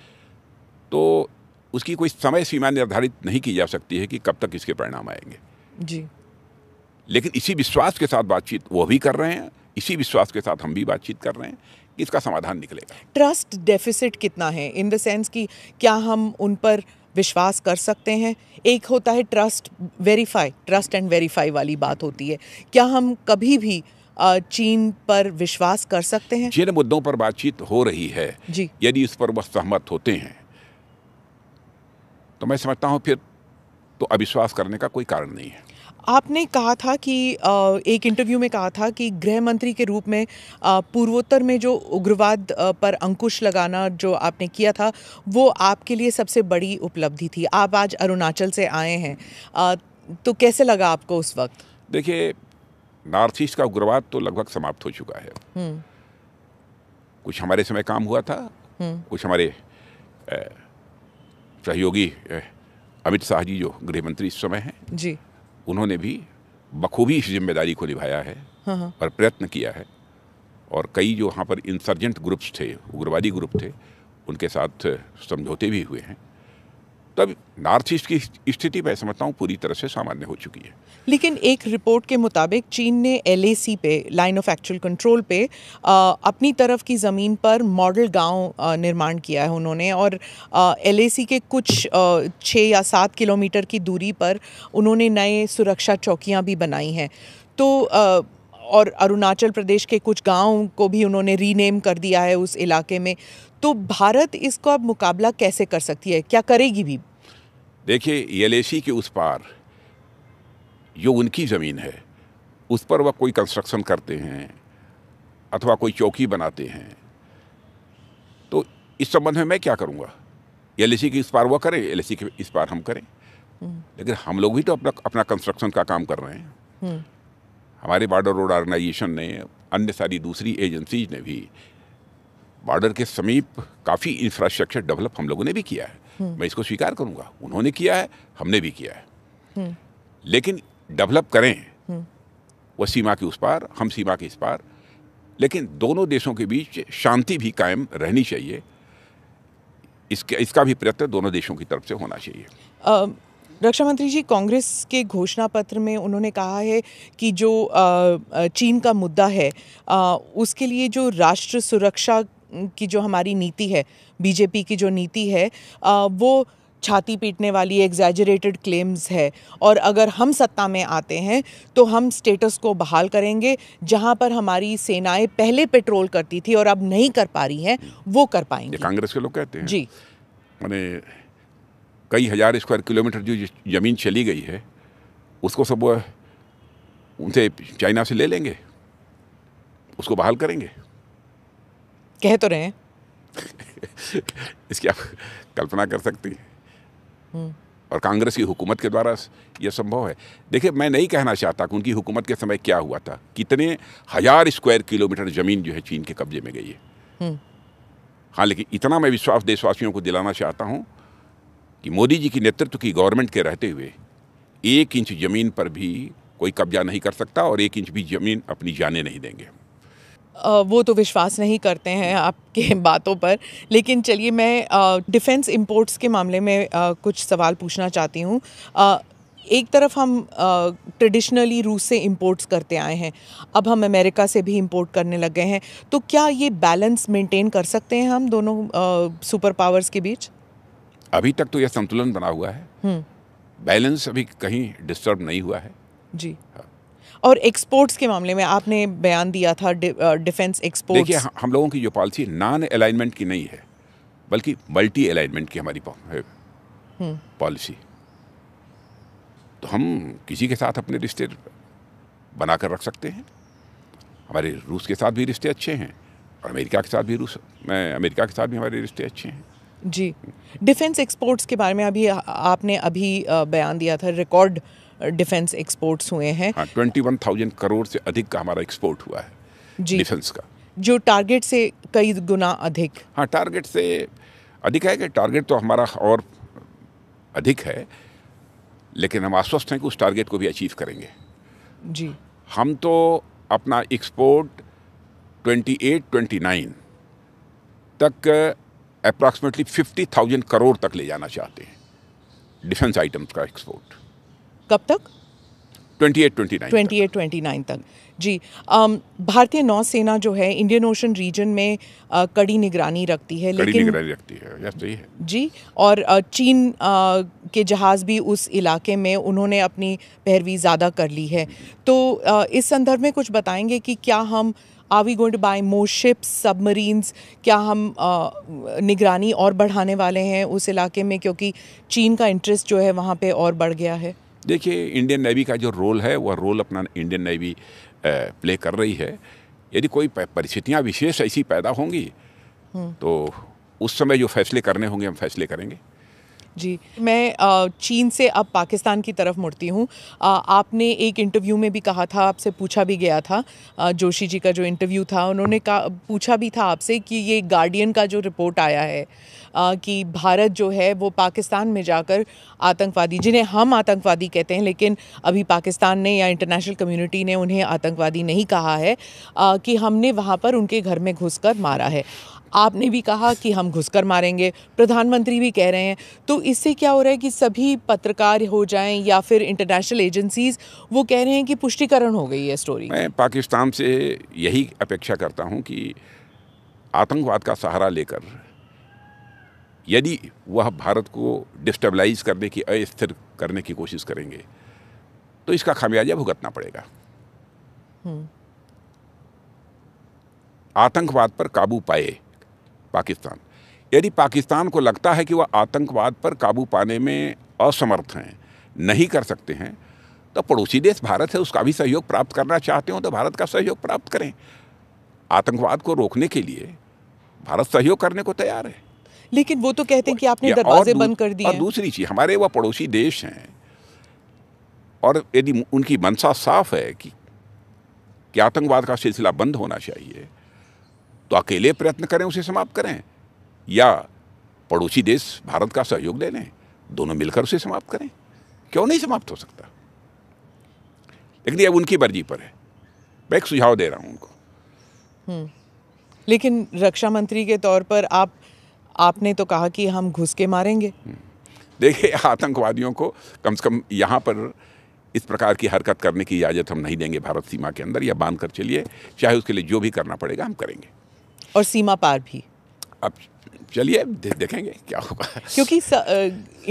तो उसकी कोई समय सीमा निर्धारित नहीं की जा सकती है कि कब तक इसके परिणाम आएँगे। जी। लेकिन इसी विश्वास के साथ बातचीत वो भी कर रहे हैं इसी विश्वास के साथ हम भी बातचीत कर रहे हैं कि इसका समाधान निकलेगा। ट्रस्ट डेफिसिट कितना है? इन द सेंस कि क्या हम उन पर विश्वास कर सकते हैं? एक होता है trust verify trust and verify वाली बात होती है। क्या हम कभी भी चीन पर विश्वास कर सकते हैं? जिन मुद्दों पर बातचीत हो रही है जी। यदि इस पर वह सहमत होते हैं तो मैं समझता हूँ फिर तो अविश्वास करने का कोई कारण नहीं है। आपने कहा था कि एक इंटरव्यू में कहा था कि गृह मंत्री के रूप में पूर्वोत्तर में जो उग्रवाद पर अंकुश लगाना जो आपने किया था वो आपके लिए सबसे बड़ी उपलब्धि थी। आप आज अरुणाचल से आए हैं। तो कैसे लगा आपको उस वक्त? देखिए नॉर्थ ईस्ट का उग्रवाद तो लगभग समाप्त हो चुका है। कुछ हमारे समय काम हुआ था। कुछ हमारे सहयोगी अमित शाह जी जो गृह मंत्री इस समय हैं जी। उन्होंने भी बखूबी इस ज़िम्मेदारी को निभाया है और प्रयत्न किया है। और कई जो वहाँ पर इंसर्जेंट ग्रुप्स थे उग्रवादी ग्रुप थे उनके साथ समझौते भी हुए हैं। तब नॉर्थ ईस्ट की स्थिति मैं समझता हूँ पूरी तरह से सामान्य हो चुकी है। लेकिन एक रिपोर्ट के मुताबिक चीन ने एलएसी पे लाइन ऑफ़ एक्चुअल कंट्रोल पे अ, अपनी तरफ़ की ज़मीन पर मॉडल गाँव निर्माण किया है उन्होंने और एलएसी के कुछ छः या सात किलोमीटर की दूरी पर उन्होंने नए सुरक्षा चौकियाँ भी बनाई हैं। तो अ, और अरुणाचल प्रदेश के कुछ गाँव को भी उन्होंने रीनेम कर दिया है उस इलाके में। तो भारत इसको अब मुकाबला कैसे कर सकती है? क्या करेगी भी? देखिए एल के उस पार जो उनकी ज़मीन है उस पर वह कोई कंस्ट्रक्शन करते हैं अथवा कोई चौकी बनाते हैं तो इस संबंध में मैं क्या करूँगा? एल की इस पार वह करें एल के इस पार हम करें। लेकिन हम लोग भी तो अपना अपना कंस्ट्रक्शन का काम कर रहे हैं। हमारे बॉर्डर रोड ऑर्गेनाइजेशन ने अन्य सारी दूसरी एजेंसीज ने भी बॉर्डर के समीप काफ़ी इंफ्रास्ट्रक्चर डेवलप हम लोगों ने भी किया है। मैं इसको स्वीकार करूँगा। उन्होंने किया है हमने भी किया है। लेकिन डेवलप करें। वह सीमा के उस पार हम सीमा के इस पार। लेकिन दोनों देशों के बीच शांति भी कायम रहनी चाहिए। इसके इसका भी प्रयत्न दोनों देशों की तरफ़ से होना चाहिए। रक्षा मंत्री जी कांग्रेस के घोषणा पत्र में उन्होंने कहा है कि जो चीन का मुद्दा है उसके लिए जो राष्ट्र सुरक्षा की जो हमारी नीति है बीजेपी की जो नीति है वो छाती पीटने वाली एग्जैजरेटेड क्लेम्स है। और अगर हम सत्ता में आते हैं तो हम स्टेटस को बहाल करेंगे जहाँ पर हमारी सेनाएँ पहले पेट्रोल करती थी और अब नहीं कर पा रही हैं वो कर पाएँगे। कांग्रेस के लोग कहते हैं। जी। मैंने कई हज़ार स्क्वायर किलोमीटर जो ज़मीन चली गई है उसको सब वो उनसे चाइना से ले लेंगे उसको बहाल करेंगे। कह तो रहे हैं। इसकी आप कल्पना कर सकती हैं। और कांग्रेस की हुकूमत के द्वारा यह संभव है। देखिए मैं नहीं कहना चाहता कि उनकी हुकूमत के समय क्या हुआ था। कितने हज़ार स्क्वायर किलोमीटर ज़मीन जो है चीन के कब्जे में गई है। हाँ लेकिन इतना मैं विश्वास देशवासियों को दिलाना चाहता हूँ कि मोदी जी की नेतृत्व की गवर्नमेंट के रहते हुए एक इंच ज़मीन पर भी कोई कब्जा नहीं कर सकता और एक इंच भी ज़मीन अपनी जाने नहीं देंगे। वो तो विश्वास नहीं करते हैं आपके बातों पर। लेकिन चलिए मैं डिफेंस इंपोर्ट्स के मामले में कुछ सवाल पूछना चाहती हूँ। एक तरफ़ हम ट्रेडिशनली रूस से इंपोर्ट्स करते आए हैं। अब हम अमेरिका से भी इंपोर्ट करने लग गए हैं। तो क्या ये बैलेंस मेंटेन कर सकते हैं हम दोनों सुपर पावर्स के बीच? अभी तक तो यह संतुलन बना हुआ है। बैलेंस अभी कहीं डिस्टर्ब नहीं हुआ है। जी। और एक्सपोर्ट्स के मामले में आपने बयान दिया था डि, डिफेंस देखिए हम- लोगों की जो पॉलिसी नॉन अलाइनमेंट की नहीं है बल्कि मल्टी अलाइनमेंट की हमारी पॉलिसी तो हम किसी के साथ अपने रिश्ते बनाकर रख सकते हैं। हमारे रूस के साथ भी रिश्ते अच्छे हैं और अमेरिका के साथ भी रूस मैं अमेरिका के साथ भी हमारे रिश्ते अच्छे हैं। जी। डिफेंस एक्सपोर्ट्स के बारे में अभी आपने अभी बयान दिया था रिकॉर्ड डिफेंस एक्सपोर्ट्स हुए हैं। ट्वेंटी वन थाउज़ेंड करोड़ से अधिक का हमारा एक्सपोर्ट हुआ है जी। डिफेंस का। जो टारगेट से कई गुना अधिक। हाँ टारगेट से अधिक है कि टारगेट तो हमारा और अधिक है लेकिन हम आश्वस्त हैं कि उस टारगेट को भी अचीव करेंगे। जी। हम तो अपना एक्सपोर्ट 28 29 तक अप्रॉक्सीमेटली 50,000 करोड़ तक ले जाना चाहते हैं डिफेंस आइटम्स का एक्सपोर्ट कब तक? 28 29 तक। 28 29 तक। जी भारतीय नौसेना जो है इंडियन ओशन रीजन में अ, कड़ी निगरानी रखती है कड़ी लेकिन निगरानी रखती है यह सही है। जी और चीन अ, के जहाज़ भी उस इलाके में उन्होंने अपनी पैरवी ज़्यादा कर ली है। तो अ, इस संदर्भ में कुछ बताएँगे कि क्या हम are we going to buy more ships submarines क्या हम अ, निगरानी और बढ़ाने वाले हैं उस इलाके में क्योंकि चीन का इंटरेस्ट जो है वहाँ पे और बढ़ गया है। देखिए इंडियन नेवी का जो रोल है वह रोल अपना इंडियन नेवी प्ले कर रही है। यदि कोई परिस्थितियाँ विशेष ऐसी पैदा होंगी तो उस समय जो फैसले करने होंगे हम फैसले करेंगे। जी। मैं चीन से अब पाकिस्तान की तरफ़ मुड़ती हूँ। आपने एक इंटरव्यू में भी कहा था, आपसे पूछा भी गया था जोशी जी का जो इंटरव्यू था, उन्होंने कहा, पूछा भी था आपसे कि ये गार्डियन का जो रिपोर्ट आया है कि भारत जो है वो पाकिस्तान में जाकर आतंकवादी, जिन्हें हम आतंकवादी कहते हैं, लेकिन अभी पाकिस्तान ने या इंटरनेशनल कम्युनिटी ने उन्हें आतंकवादी नहीं कहा है कि हमने वहाँ पर उनके घर में घुसकर मारा है। आपने भी कहा कि हम घुसकर मारेंगे प्रधानमंत्री भी कह रहे हैं। तो इससे क्या हो रहा है कि सभी पत्रकार हो जाएँ या फिर इंटरनेशनल एजेंसीज वो कह रहे हैं कि पुष्टिकरण हो गई है स्टोरी मैं पाकिस्तान से यही अपेक्षा करता हूँ कि आतंकवाद का सहारा लेकर यदि वह भारत को डिस्टेबलाइज करने की अस्थिर करने की कोशिश करेंगे तो इसका खामियाजा भुगतना पड़ेगा। आतंकवाद पर काबू पाए पाकिस्तान। यदि पाकिस्तान को लगता है कि वह आतंकवाद पर काबू पाने में असमर्थ हैं नहीं कर सकते हैं तो पड़ोसी देश भारत है उसका भी सहयोग प्राप्त करना चाहते हो तो भारत का सहयोग प्राप्त करें। आतंकवाद को रोकने के लिए भारत सहयोग करने को तैयार है। लेकिन वो तो कहते हैं कि आपने दरवाजे बंद कर दिए और दूसरी चीज़ हमारे वह पड़ोसी देश हैं और यदि उनकी मंशा साफ़ है कि कि आतंकवाद का सिलसिला बंद होना चाहिए तो अकेले प्रयत्न करें उसे समाप्त करें। या पड़ोसी देश भारत का सहयोग ले लें दोनों मिलकर उसे समाप्त करें। क्यों नहीं समाप्त हो सकता? लेकिन अब उनकी मर्ज़ी पर है। मैं एक सुझाव दे रहा हूँ उनको। लेकिन रक्षा मंत्री के तौर पर आप आपने तो कहा कि हम घुस के मारेंगे। देखिए आतंकवादियों को कम से कम यहाँ पर इस प्रकार की हरकत करने की इजाज़त हम नहीं देंगे भारत सीमा के अंदर। या बाँध कर चलिए चाहे उसके लिए जो भी करना पड़ेगा हम करेंगे। और सीमा पार भी? अब चलिए दे, देखेंगे क्या होगा। क्योंकि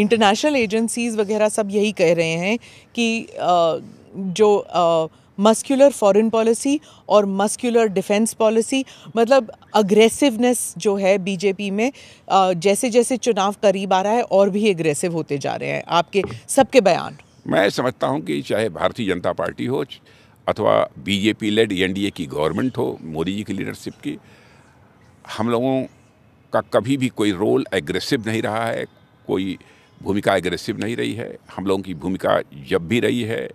इंटरनेशनल एजेंसीज वगैरह सब यही कह रहे हैं कि uh, जो मस्कुलर फॉरेन पॉलिसी और मस्कुलर डिफेंस पॉलिसी मतलब अग्रेसिवनेस जो है बीजेपी में uh, जैसे जैसे चुनाव करीब आ रहा है और भी एग्रेसिव होते जा रहे हैं। आपके सबके बयान। मैं समझता हूँ कि चाहे भारतीय जनता पार्टी हो अथवा बीजेपी लेड एनडीए की गवर्नमेंट हो मोदी जी की लीडरशिप की हम लोगों का कभी भी कोई रोल एग्रेसिव नहीं रहा है कोई भूमिका एग्रेसिव नहीं रही है। हम लोगों की भूमिका जब भी रही है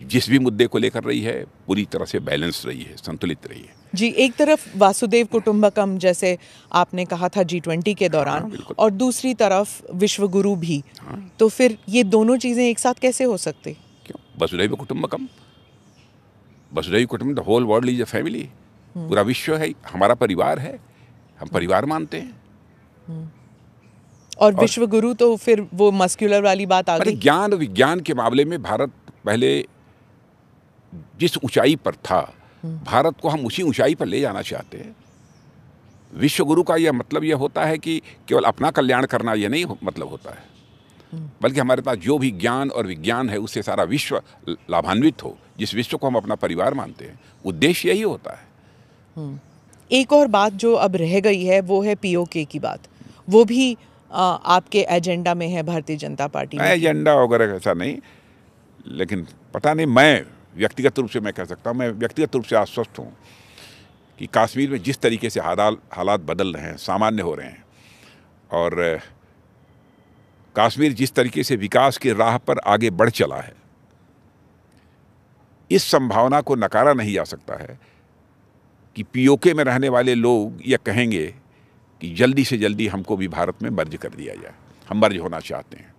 जिस भी मुद्दे को लेकर रही है पूरी तरह से बैलेंस रही है संतुलित रही है। जी एक तरफ़ वासुदेव कुटुंबकम जैसे आपने कहा था जी ट्वेंटी के दौरान हाँ, और दूसरी तरफ़ विश्वगुरु भी। हाँ। तो फिर ये दोनों चीज़ें एक साथ कैसे हो सकती? क्यों? वसुदैव कुटुंबकम। वसुदैव कुटुंब the whole world is a family पूरा विश्व है हमारा परिवार है हम परिवार मानते हैं। हम्म। और, और विश्व गुरु तो फिर वो मस्कुलर वाली बात आ गई। ज्ञान विज्ञान के मामले में भारत पहले जिस ऊंचाई पर था भारत को हम उसी ऊंचाई पर ले जाना चाहते हैं। विश्व गुरु का यह मतलब यह होता है कि केवल अपना कल्याण करना यह नहीं मतलब होता है। बल्कि हमारे पास जो भी ज्ञान और विज्ञान है उससे सारा विश्व लाभान्वित हो जिस विश्व को हम अपना परिवार मानते हैं। उद्देश्य यही होता है। एक और बात जो अब रह गई है वो है पीओके की बात। वो भी आ, आपके एजेंडा में है भारतीय जनता पार्टी एजेंडा वगैरह ऐसा नहीं लेकिन पता नहीं मैं व्यक्तिगत रूप से मैं कह सकता हूँ मैं व्यक्तिगत रूप से आश्वस्त हूँ कि कश्मीर में जिस तरीके से हालात हालात बदल रहे हैं सामान्य हो रहे हैं और कश्मीर जिस तरीके से विकास की राह पर आगे बढ़ चला है इस संभावना को नकारा नहीं जा सकता है कि पीओके में रहने वाले लोग यह कहेंगे कि जल्दी से जल्दी हमको भी भारत में मर्ज कर दिया जाए। हम मर्ज होना चाहते हैं।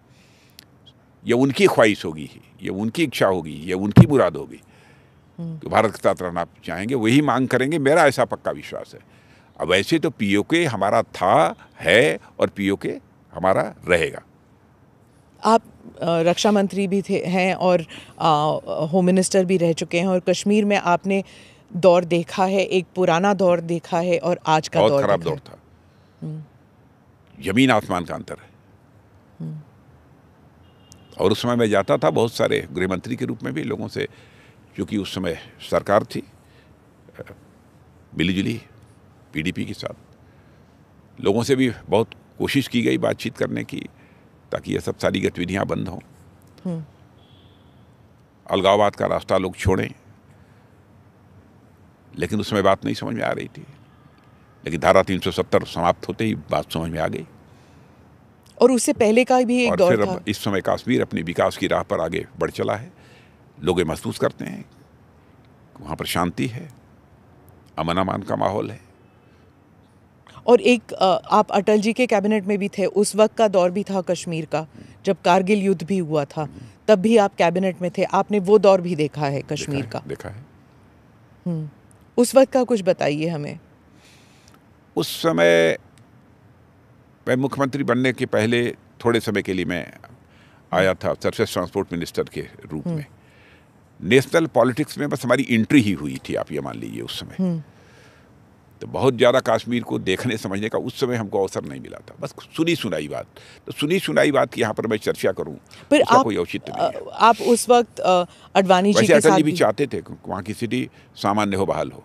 ये उनकी ख्वाहिश होगी ये उनकी इच्छा होगी ये उनकी मुराद होगी। तो भारत के साथ रहना चाहेंगे वही मांग करेंगे मेरा ऐसा पक्का विश्वास है। अब वैसे तो पीओके हमारा था है और पीओके हमारा रहेगा। आप रक्षा मंत्री भी थे हैं और होम मिनिस्टर भी रह चुके हैं और कश्मीर में आपने दौर देखा है एक पुराना दौर देखा है और आज का बहुत दौर खराब दौर था हम्म। ज़मीन आसमान का अंतर है हम्म। और उस समय मैं जाता था बहुत सारे गृह मंत्री के रूप में भी लोगों से क्योंकि उस समय सरकार थी मिलीजुली पीडीपी के साथ लोगों से भी बहुत कोशिश की गई बातचीत करने की ताकि ये सब सारी गतिविधियाँ बंद हों हम्म। अलगाववाद का रास्ता लोग छोड़ें लेकिन उस समय बात नहीं समझ में आ रही थी। लेकिन धारा 370 समाप्त होते ही बात समझ में आ गई। और उससे पहले का भी एक दौर था। इस समय कश्मीर अपनी विकास की राह पर आगे बढ़ चला है। लोग महसूस करते हैं वहाँ पर शांति है अमन अमान का माहौल है। और एक आप अटल जी के कैबिनेट में भी थे उस वक्त का दौर भी था कश्मीर का जब कारगिल युद्ध भी हुआ था तब भी आप कैबिनेट में थे आपने वो दौर भी देखा है कश्मीर देखा का। है, देखा है। हम्म। उस वक्त का कुछ बताइए हमें। उस समय मैं मुख्यमंत्री बनने के पहले थोड़े समय के लिए मैं आया था सरफेस ट्रांसपोर्ट मिनिस्टर के रूप में। नेशनल पॉलिटिक्स में बस हमारी एंट्री ही हुई थी आप ये मान लीजिए उस समय। हम्म। तो बहुत ज़्यादा कश्मीर को देखने समझने का उस समय हमको अवसर नहीं मिला था। बस सुनी सुनाई बात। तो सुनी सुनाई बात की यहाँ पर मैं चर्चा करूँ पर आप, कोई औचित्य नहीं आप उस वक्त अडवाणी जी के साथ भी चाहते थे वहाँ की स्थिति सामान्य हो बहाल हो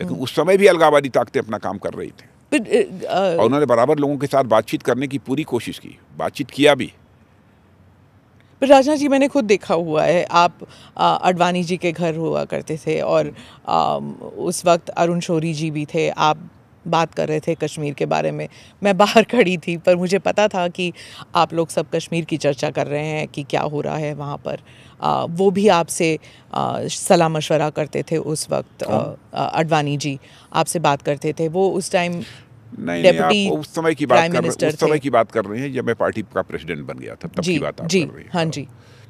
लेकिन हम्म। उस समय भी अलगावादी ताकतें अपना काम कर रही थी। और उन्होंने बराबर लोगों के साथ बातचीत करने की पूरी कोशिश की बातचीत किया भी। पर राजनाथ जी मैंने खुद देखा हुआ है। आप अडवाणी जी के घर हुआ करते थे और आ, उस वक्त अरुण शोरी जी भी थे। आप बात कर रहे थे कश्मीर के बारे में। मैं बाहर खड़ी थी पर मुझे पता था कि आप लोग सब कश्मीर की चर्चा कर रहे हैं कि क्या हो रहा है वहाँ पर। आ, वो भी आपसे सलाह मशवरा करते थे उस वक्त अडवाणी जी। आपसे बात करते थे। वो उस टाइम नहीं, नहीं आप उस समय की बात कर उस समय की बात कर रहे हैं जब मैं पार्टी का प्रेसिडेंट बन गया था तब की बात आप जी, कर रही हैं। हाँ जी।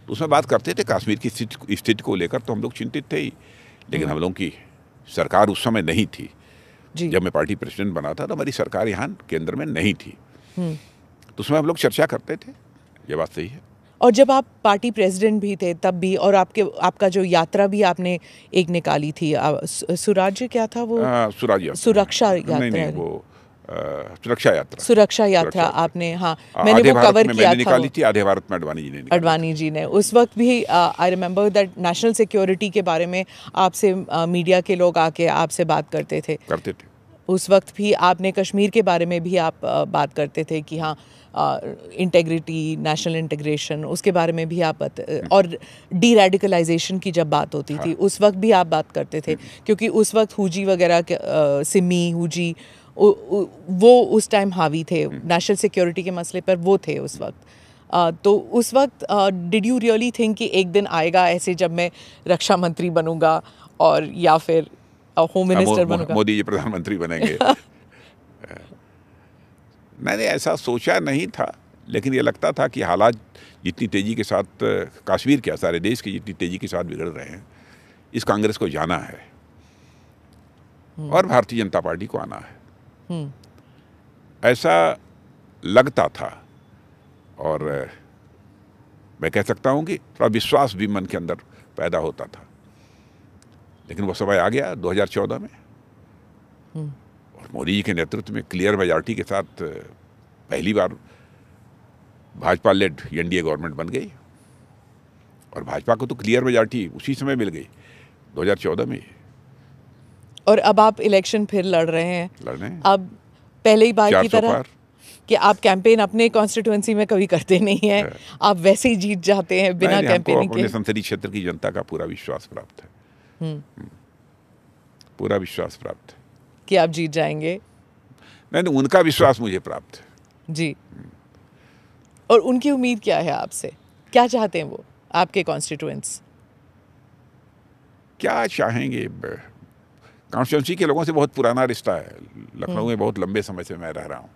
तो उसमें बात करते थे कश्मीर की स्थिति को लेकर तो हम लोग चिंतित थे ही। लेकिन हम्म। हम लोगों की सरकार उस समय नहीं थी। जब मैं पार्टी प्रेसिडेंट बना था तो हमारी सरकार यहाँ केंद्र में नहीं थी। हम्म। तो उसमें हम लोग चर्चा करते थे ये बात सही है। और जब आप पार्टी प्रेसिडेंट भी थे तब भी और आपके आपका जो यात्रा भी आपने एक निकाली थी सुराज्य क्या था वो? हाँ, सुराज यात्रा। सुरक्षा नहीं नहीं वो सुरक्षा यात्रा। सुरक्षा यात्रा आपने हाँ। मैंने वो कवर किया मैंने था निकाली थी आधे भारत में अडवाणी जी ने अडवाणी जी ने। उस वक्त भी I remember that national security के बारे में आपसे मीडिया के लोग आके आपसे बात करते थे। करते थे। उस वक्त भी आपने कश्मीर के बारे में भी आप बात करते थे कि हाँ इंटेग्रिटी नेशनल इंटीग्रेशन उसके बारे में भी आप बत, और डी रेडिकलाइजेशन की जब बात होती हाँ। थी उस वक्त भी आप बात करते थे क्योंकि उस वक्त हुजी वगैरह के, सिमी हुजी वो उस टाइम हावी थे। नेशनल सिक्योरिटी के मसले पर वो थे उस वक्त। तो उस वक्त डिड यू रियली थिंक कि एक दिन आएगा ऐसे जब मैं रक्षा मंत्री बनूँगा और या फिर होम हाँ, मिनिस्टर बनूँगा? मोदी जी प्रधानमंत्री बनेंगे। मैंने ऐसा सोचा नहीं था लेकिन ये लगता था कि हालात जितनी तेज़ी के साथ कश्मीर के सारे देश के जितनी तेज़ी के साथ बिगड़ रहे हैं इस कांग्रेस को जाना है। और भारतीय जनता पार्टी को आना है। ऐसा लगता था और मैं कह सकता हूँ कि थोड़ा विश्वास भी मन के अंदर पैदा होता था। लेकिन वो समय आ गया 2014 में। और मोदी जी के नेतृत्व में क्लियर मेजॉरिटी के साथ पहली बार भाजपा लेड एनडीए गवर्नमेंट बन गई। और भाजपा को तो क्लियर मेजॉरिटी उसी समय मिल गई 2014 में। और अब आप इलेक्शन फिर लड़ रहे हैं। लड़ने अब पहले ही बार की तरह पार। कि आप कैंपेन अपने कॉन्स्टिट्यूएंसी में कभी करते नहीं हैं। आप वैसे ही जीत जाते हैं बिना कैंपेनिंग अपने के। संसदीय क्षेत्र की जनता का पूरा विश्वास प्राप्त है। हम्म। पूरा विश्वास प्राप्त है। कि आप जीत जाएँगे। नहीं नहीं उनका विश्वास मुझे प्राप्त है। जी। और उनकी उम्मीद क्या है आपसे? क्या चाहते हैं वो आपके कॉन्स्टिट्यूएंट्स क्या चाहेंगे? कॉन्स्टिट्यूंसी के लोगों से बहुत पुराना रिश्ता है। लखनऊ में बहुत लंबे समय से मैं रह रहा हूँ।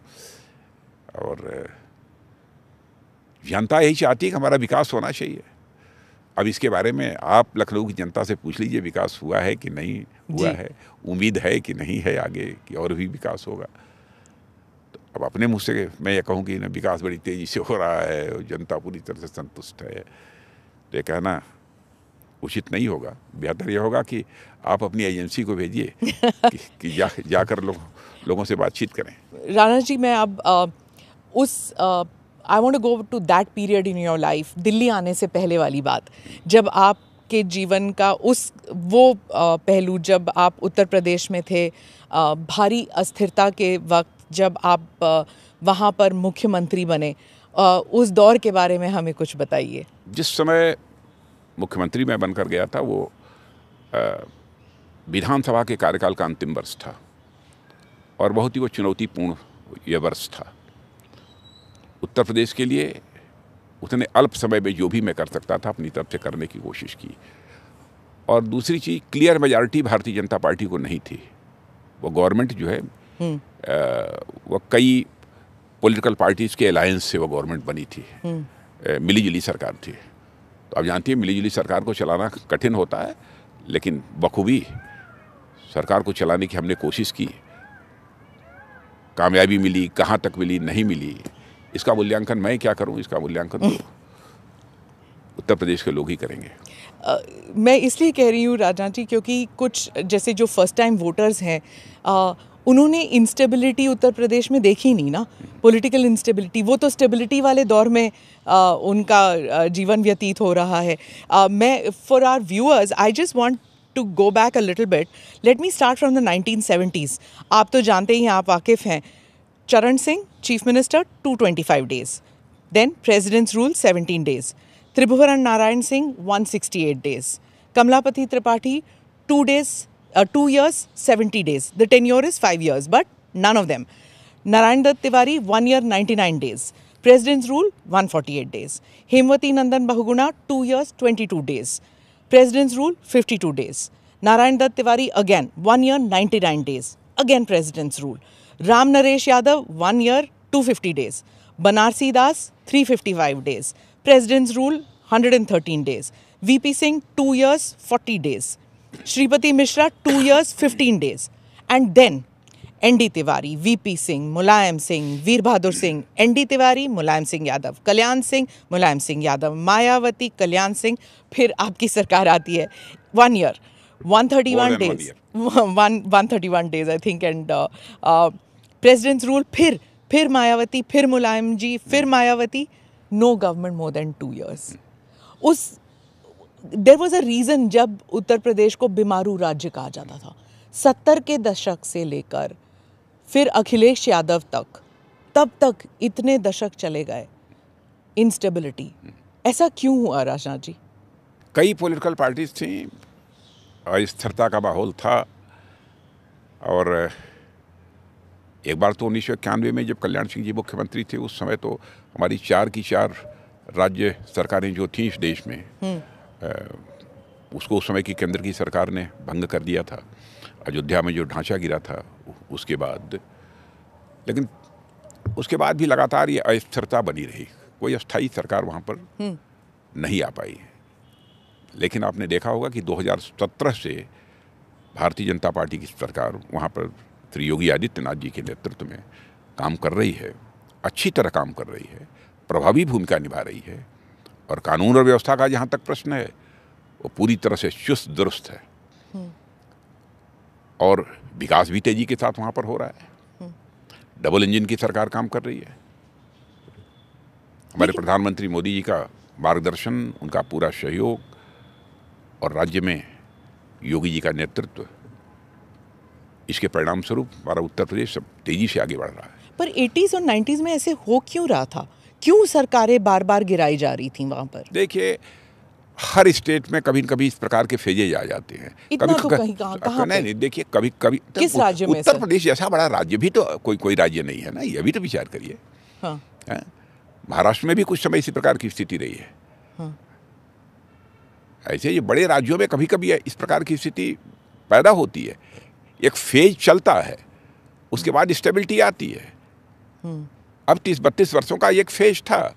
और जनता यही चाहती है कि हमारा विकास होना चाहिए। अब इसके बारे में आप लखनऊ की जनता से पूछ लीजिए विकास हुआ है कि नहीं हुआ है? उम्मीद है कि नहीं है आगे कि और भी विकास होगा। तो अब अपने मुँह से मैं ये कहूँ कि ना विकास बड़ी तेज़ी से हो रहा है और जनता पूरी तरह से संतुष्ट है। तो ये कहना उचित नहीं होगा। बेहतर यह होगा कि आप अपनी एजेंसी को भेजिए कि, कि जा जाकर लोग लोगों से बातचीत करें। राणा जी मैं अब अ, उस I want to go to that period in your life Delhi आने से पहले वाली बात। जब आपके जीवन का उस वो पहलू जब आप उत्तर प्रदेश में थे भारी अस्थिरता के वक्त जब आप वहाँ पर मुख्यमंत्री बने उस दौर के बारे में हमें कुछ बताइए। जिस समय मुख्यमंत्री मैं बनकर गया था वो विधानसभा के कार्यकाल का अंतिम वर्ष था। और बहुत ही वो चुनौतीपूर्ण ये वर्ष था। उत्तर प्रदेश के लिए उतने अल्प समय में जो भी मैं कर सकता था अपनी तरफ़ से करने की कोशिश की। और दूसरी चीज़ clear majority Bharatiya Janata party को नहीं थी। वो गवर्नमेंट जो है अ, वो कई पॉलिटिकल पार्टीज़ के अलायंस से वो गवर्नमेंट बनी थी। मिली जुली सरकार थी। आप जानती हैं मिली जुली सरकार को चलाना कठिन होता है लेकिन बखूबी सरकार को चलाने की हमने कोशिश की। कामयाबी मिली कहाँ तक मिली नहीं मिली। इसका मूल्यांकन मैं क्या करूँ? इसका मूल्यांकन तो उत्तर प्रदेश के लोग ही करेंगे। अ, मैं इसलिए कह रही हूँ राजा जी क्योंकि कुछ जैसे जो फ़र्स्ट टाइम वोटर्स हैं उन्होंने इंस्टेबिलिटी उत्तर प्रदेश में देखी नहीं ना पॉलिटिकल इंस्टेबिलिटी वो तो स्टेबिलिटी वाले दौर में अ, उनका जीवन व्यतीत हो रहा है। अ, मैं for our viewers I just want to go back a little bit let me start from the 1970s आप तो जानते ही आप वाकिफ़ हैं। Charan Singh chief minister 225 days. Then president's rule 17 days. Tribhuvan Narayan Singh 168 days. Kamlapati Tripathi 2 days uh, 2 years 70 days. The tenure is 5 years but none of them. Narayan Tiwari 1 year 99 days. President's rule 148 days. Hemwati Nandan Bahuguna 2 years 22 days. President's rule 52 days. Narayan Tiwari again 1 year 99 days. Again president's rule. Ram Naresh Yadav 1 year 250 days. Banarsi Das 355 days. President's rule 113 days. VP Singh 2 years 40 days Shripati Mishra 2 years 15 days. And then ND Tiwari VP Singh Mulayam Singh Vir Bahadur Singh ND Tiwari Mulayam Singh Yadav Kalyan Singh Mulayam Singh Yadav Mayawati Kalyan Singh फिर आपकी सरकार आती है। One year one thirty one days one one thirty one days I think and president's rule फिर फिर मायावती फिर मुलायम जी फिर Mayawati no government more than two years उस देर वॉज़ अ रीज़न जब उत्तर प्रदेश को बीमारू राज्य कहा जाता था। सत्तर के दशक से लेकर फिर अखिलेश यादव तक तब तक इतने दशक चले गए। इंस्टेबिलिटी ऐसा क्यों हुआ राजनाथ जी? कई पॉलिटिकल पार्टीज़ थी अस्थिरता का माहौल था और एक बार तो उन्नीस सौ इक्यानवे में जब कल्याण सिंह जी मुख्यमंत्री थे उस समय तो हमारी चार की चार राज्य सरकारें जो थीं इस देश में अ, उसको उस समय की केंद्र की सरकार ने भंग कर दिया था। अयोध्या में जो ढांचा गिरा था उसके बाद लेकिन उसके बाद भी लगातार ये अस्थिरता बनी रही। कोई अस्थायी सरकार वहाँ पर नहीं आ पाई। लेकिन आपने देखा होगा कि 2017 से भारतीय जनता पार्टी की सरकार वहाँ पर श्री योगी आदित्यनाथ जी के नेतृत्व में काम कर रही है। अच्छी तरह काम कर रही है। प्रभावी भूमिका निभा रही है। और कानून और व्यवस्था का जहाँ तक प्रश्न है वो पूरी तरह से चुस्त दुरुस्त है। और विकास भी तेज़ी के साथ वहाँ पर हो रहा है। डबल इंजन की सरकार काम कर रही है। हमारे प्रधानमंत्री मोदी जी का मार्गदर्शन उनका पूरा सहयोग और राज्य में योगी जी का नेतृत्व इसके परिणाम स्वरूप हमारा उत्तर प्रदेश सब तेज़ी से आगे बढ़ रहा है। पर 80s और 90s में ऐसे हो क्यों रहा था? क्यों सरकारें बार बार गिराई जा रही थी वहाँ पर? देखिए हर स्टेट में कभी न कभी इस प्रकार के फेजेज आ जाते हैं। इतना कभी तो कहीं कहाँ- कहाँ नहीं पे? नहीं देखिए कभी कभी किस राज्य में उत्तर प्रदेश जैसा बड़ा राज्य भी तो कोई कोई राज्य नहीं है ना ये भी तो विचार करिए। हाँ। महाराष्ट्र में भी कुछ समय इसी प्रकार की स्थिति रही है। हाँ। ऐसे ये बड़े राज्यों में कभी कभी इस प्रकार की स्थिति पैदा होती है। एक फ़ेज़ चलता है उसके बाद स्टेबिलिटी आती है। अब तीस बत्तीस वर्षों का एक फ़ेज़ था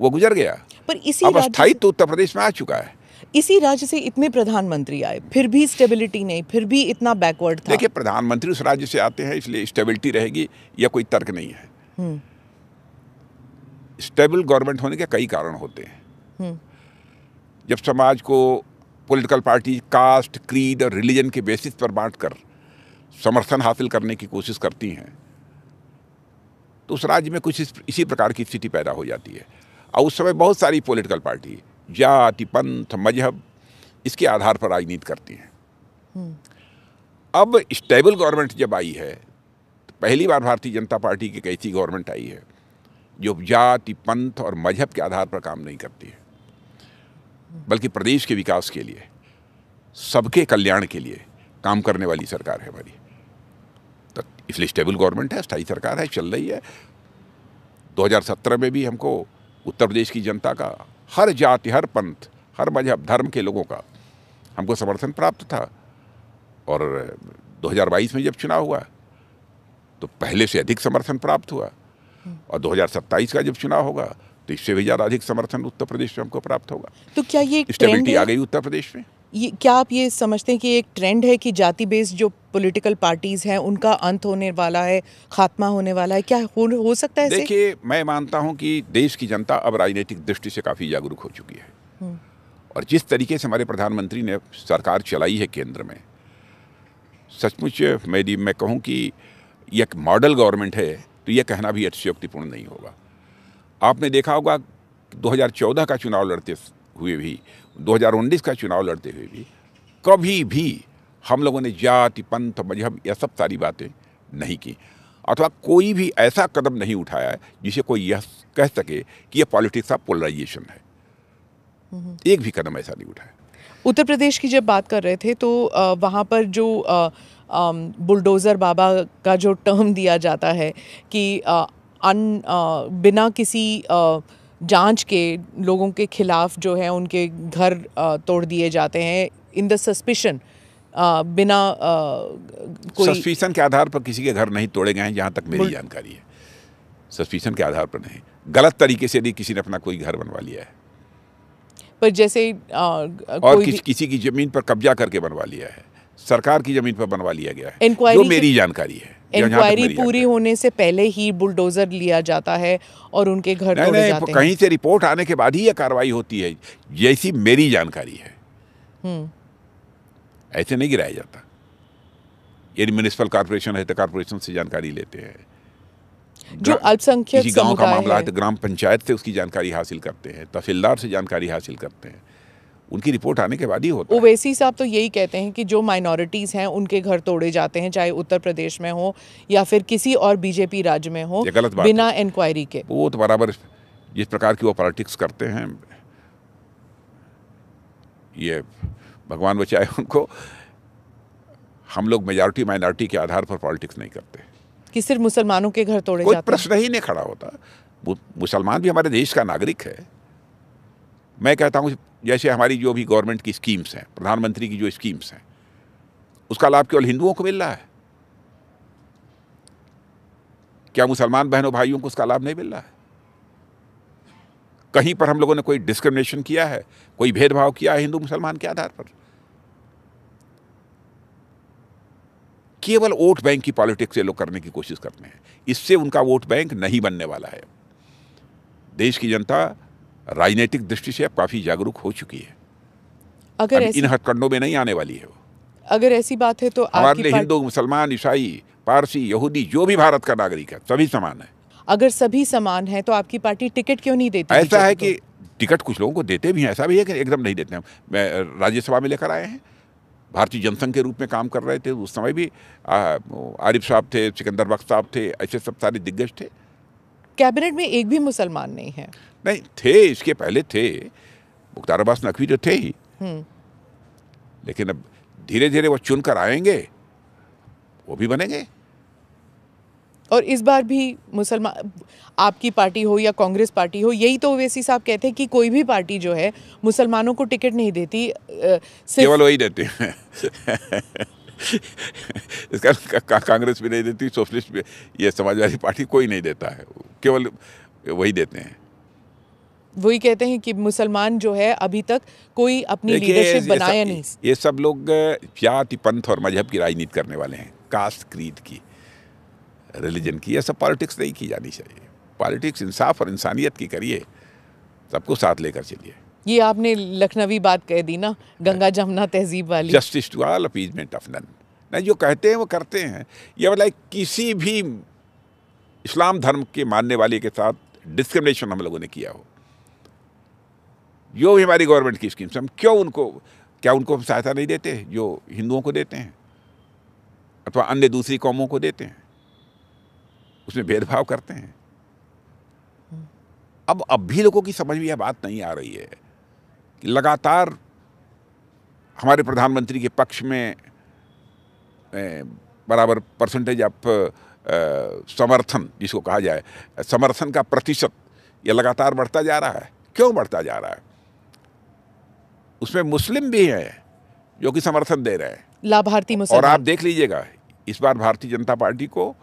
वो गुजर गया। पर इसी अब राज्य स्थायित्व उत्तर प्रदेश में आ चुका है। इसी राज्य से इतने प्रधानमंत्री आए फिर भी स्टेबिलिटी नहीं फिर भी इतना बैकवर्ड था। देखिए प्रधानमंत्री उस राज्य से आते हैं इसलिए स्टेबिलिटी रहेगी यह कोई तर्क नहीं है। स्टेबल गवर्नमेंट होने के कई कारण होते हैं। जब समाज को पॉलिटिकल पार्टी कास्ट क्रीड और रिलीजन के बेसिस पर बांटकर समर्थन हासिल करने की कोशिश करती हैं तो उस राज्य में कुछ इस, इसी प्रकार की स्थिति पैदा हो जाती है। और उस समय बहुत सारी पॉलिटिकल पार्टी जाति पंथ मज़हब इसके आधार पर राजनीति करती हैं। अब स्टेबल गवर्नमेंट जब आई है तो पहली बार भारतीय जनता पार्टी की एक ऐसी गवर्नमेंट आई है जो जाति पंथ और मज़हब के आधार पर काम नहीं करती है। बल्कि प्रदेश के विकास के लिए सबके कल्याण के लिए काम करने वाली सरकार है हमारी। तो इसलिए स्टेबल गवर्नमेंट है स्थायी सरकार है चल रही है। 2017 में भी हमको उत्तर प्रदेश की जनता का हर जाति हर पंथ हर मज़हब धर्म के लोगों का हमको समर्थन प्राप्त था। और 2022 में जब चुनाव हुआ तो पहले से अधिक समर्थन प्राप्त हुआ। और 2027 का जब चुनाव होगा तो इससे भी ज़्यादा अधिक समर्थन उत्तर प्रदेश में हमको प्राप्त होगा। तो क्या ये स्टेबिलिटी आ गई उत्तर प्रदेश में। ये क्या आप ये समझते हैं कि एक ट्रेंड है कि जाति बेस्ड जो पॉलिटिकल पार्टीज़ हैं उनका अंत होने वाला है खात्मा होने वाला है? क्या हो, हो सकता है देखिए मैं मानता हूँ कि देश की जनता अब राजनीतिक दृष्टि से काफ़ी जागरूक हो चुकी है। और जिस तरीके से हमारे प्रधानमंत्री ने सरकार चलाई है केंद्र में सचमुच मेरी मैं कहूँ कि ये एक मॉडल गवर्नमेंट है तो यह कहना भी अतिशयोक्तिपूर्ण नहीं होगा। आपने देखा होगा 2014 का चुनाव लड़ते हुए भी 2019 का चुनाव लड़ते हुए भी कभी भी हम लोगों ने जाति पंथ मज़हब यह सब सारी बातें नहीं की। अथवा कोई भी ऐसा कदम नहीं उठाया है जिसे कोई यह कह सके कि यह पॉलिटिक्स ऑफ़ पोलराइजेशन है। एक भी कदम ऐसा नहीं उठाया। उत्तर प्रदेश की जब बात कर रहे थे तो वहाँ पर जो बुलडोज़र बाबा का जो टर्म दिया जाता है कि अन बिना किसी अ, जाँच के लोगों के खिलाफ जो है उनके घर तोड़ दिए जाते हैं इन द सस्पिशन बिना कोई सस्पिशन के आधार पर किसी के घर नहीं तोड़े गए हैं जहाँ तक मेरी जानकारी है। सस्पिशन के आधार पर नहीं। गलत तरीके से भी किसी ने अपना कोई घर बनवा लिया है। पर जैसे अ, और कोई किस, किसी की ज़मीन पर कब्जा करके बनवा लिया है। सरकार की ज़मीन पर बनवा लिया गया है। जो मेरी जानकारी है। इंक्वायरी पूरी होने से पहले ही बुलडोजर लिया जाता है और उनके घर नहीं नहीं जाते हैं। कहीं से रिपोर्ट आने के बाद ही ये कार्रवाई होती है। जैसी मेरी जानकारी है। हम्म। ऐसे नहीं गिराया जाता। यदि म्यूनिसिपल कॉरपोरेशन है तो कॉरपोरेशन से जानकारी लेते हैं। जो अल्पसंख्यक गाँव का मामला है है। तो ग्राम पंचायत से उसकी जानकारी हासिल करते हैं तहसीलदार से जानकारी हासिल करते हैं। उनकी रिपोर्ट आने के बाद ही होता है। ओवैसी साहब तो यही कहते हैं कि जो माइनॉरिटीज हैं उनके घर तोड़े जाते हैं चाहे उत्तर प्रदेश में हो या फिर किसी और बीजेपी राज्य में हो गलत बात बिना इंक्वायरी के। वो तो बराबर जिस प्रकार की वो पॉलिटिक्स करते हैं ये भगवान बचाए उनको हम लोग मेजॉरिटी माइनॉरिटी के आधार पर पॉलिटिक्स नहीं करते। कि सिर्फ़ मुसलमानों के घर तोड़े कोई जाते प्रश्न ही नहीं खड़ा होता। मुसलमान भी हमारे देश का नागरिक है। मैं कहता हूँ जैसे हमारी जो भी गवर्नमेंट की स्कीम्स हैं, प्रधानमंत्री की जो स्कीम्स हैं, उसका लाभ केवल हिंदुओं को मिल रहा है। क्या मुसलमान बहनों भाइयों को उसका लाभ नहीं मिल रहा है? कहीं पर हम लोगों ने कोई डिस्क्रिमिनेशन किया है, कोई भेदभाव किया है हिंदू मुसलमान के आधार पर? केवल वोट बैंक की पॉलिटिक्स ये लोग करने की कोशिश करते हैं। इससे उनका वोट बैंक नहीं बनने वाला है। देश की जनता राजनीतिक दृष्टि से अब काफ़ी जागरूक हो चुकी है। अगर ऐसी इन हथकंडों में नहीं आने वाली है वो। अगर ऐसी बात है तो हमारे लिए हिंदू मुसलमान ईसाई पारसी यहूदी जो भी भारत का नागरिक है सभी समान है। अगर सभी समान है तो आपकी पार्टी टिकट क्यों नहीं देती? ऐसा है कि टिकट कुछ लोगों को देते भी हैं ऐसा भी है कि एकदम नहीं देते हैं। मैं राज्यसभा में लेकर आए हैं। भारतीय जनसंघ के रूप में काम कर रहे थे उस समय भी आरिफ साहब थे सिकंदर बख्त साहब थे ऐसे सब सारे दिग्गज थे। कैबिनेट में एक भी मुसलमान नहीं है। नहीं थे इसके पहले थे। मुख्तार अब्बास नकवी तो थे। ही हम्म। लेकिन अब धीरे धीरे वो चुन कर आएँगे वो भी बनेंगे। और इस बार भी मुसलमान आपकी पार्टी हो या कांग्रेस पार्टी हो यही तो ओवैसी साहब कहते हैं कि कोई भी पार्टी जो है मुसलमानों को टिकट नहीं देती केवल वही देते हैं। इसका का, कांग्रेस भी नहीं देती सोशलिस्ट भी ये समाजवादी पार्टी कोई नहीं देता है। केवल वही देते हैं। वही कहते हैं कि मुसलमान जो है अभी तक कोई अपनी लीडरशिप बनाया नहीं। ये सब लोग जाति पंथ और मज़हब की राजनीति करने वाले हैं कास्ट क्रीड की रिलीजन की यह सब पॉलिटिक्स नहीं की जानी चाहिए। पॉलिटिक्स इंसाफ और इंसानियत की करिए सबको साथ लेकर चलिए। ये आपने लखनवी बात कह दी ना गंगा जमुना तहजीब वाली। Justice to all appeasement of none नहीं जो कहते हैं वो करते हैं। ये मतलब किसी भी इस्लाम धर्म के मानने वाले के साथ डिस्क्रिमिनेशन हम लोगों ने किया हो। जो भी हमारी गवर्नमेंट की स्कीम्स हम क्यों उनको, क्या उनको हम सहायता नहीं देते? जो हिंदुओं को देते हैं, अथवा अन्य दूसरी कौमों को देते हैं। उसमें भेदभाव करते हैं। अब अब भी लोगों की समझ में यह बात नहीं आ रही है कि लगातार हमारे प्रधानमंत्री के पक्ष में बराबर परसेंटेज ऑफ़ समर्थन, जिसको कहा जाए, समर्थन का प्रतिशत ये लगातार बढ़ता जा रहा है। क्यों बढ़ता जा रहा है? उसमें मुस्लिम भी हैं जो कि समर्थन दे रहे हैं। लाभार्थी और आप देख लीजिएगा इस बार भारतीय जनता पार्टी को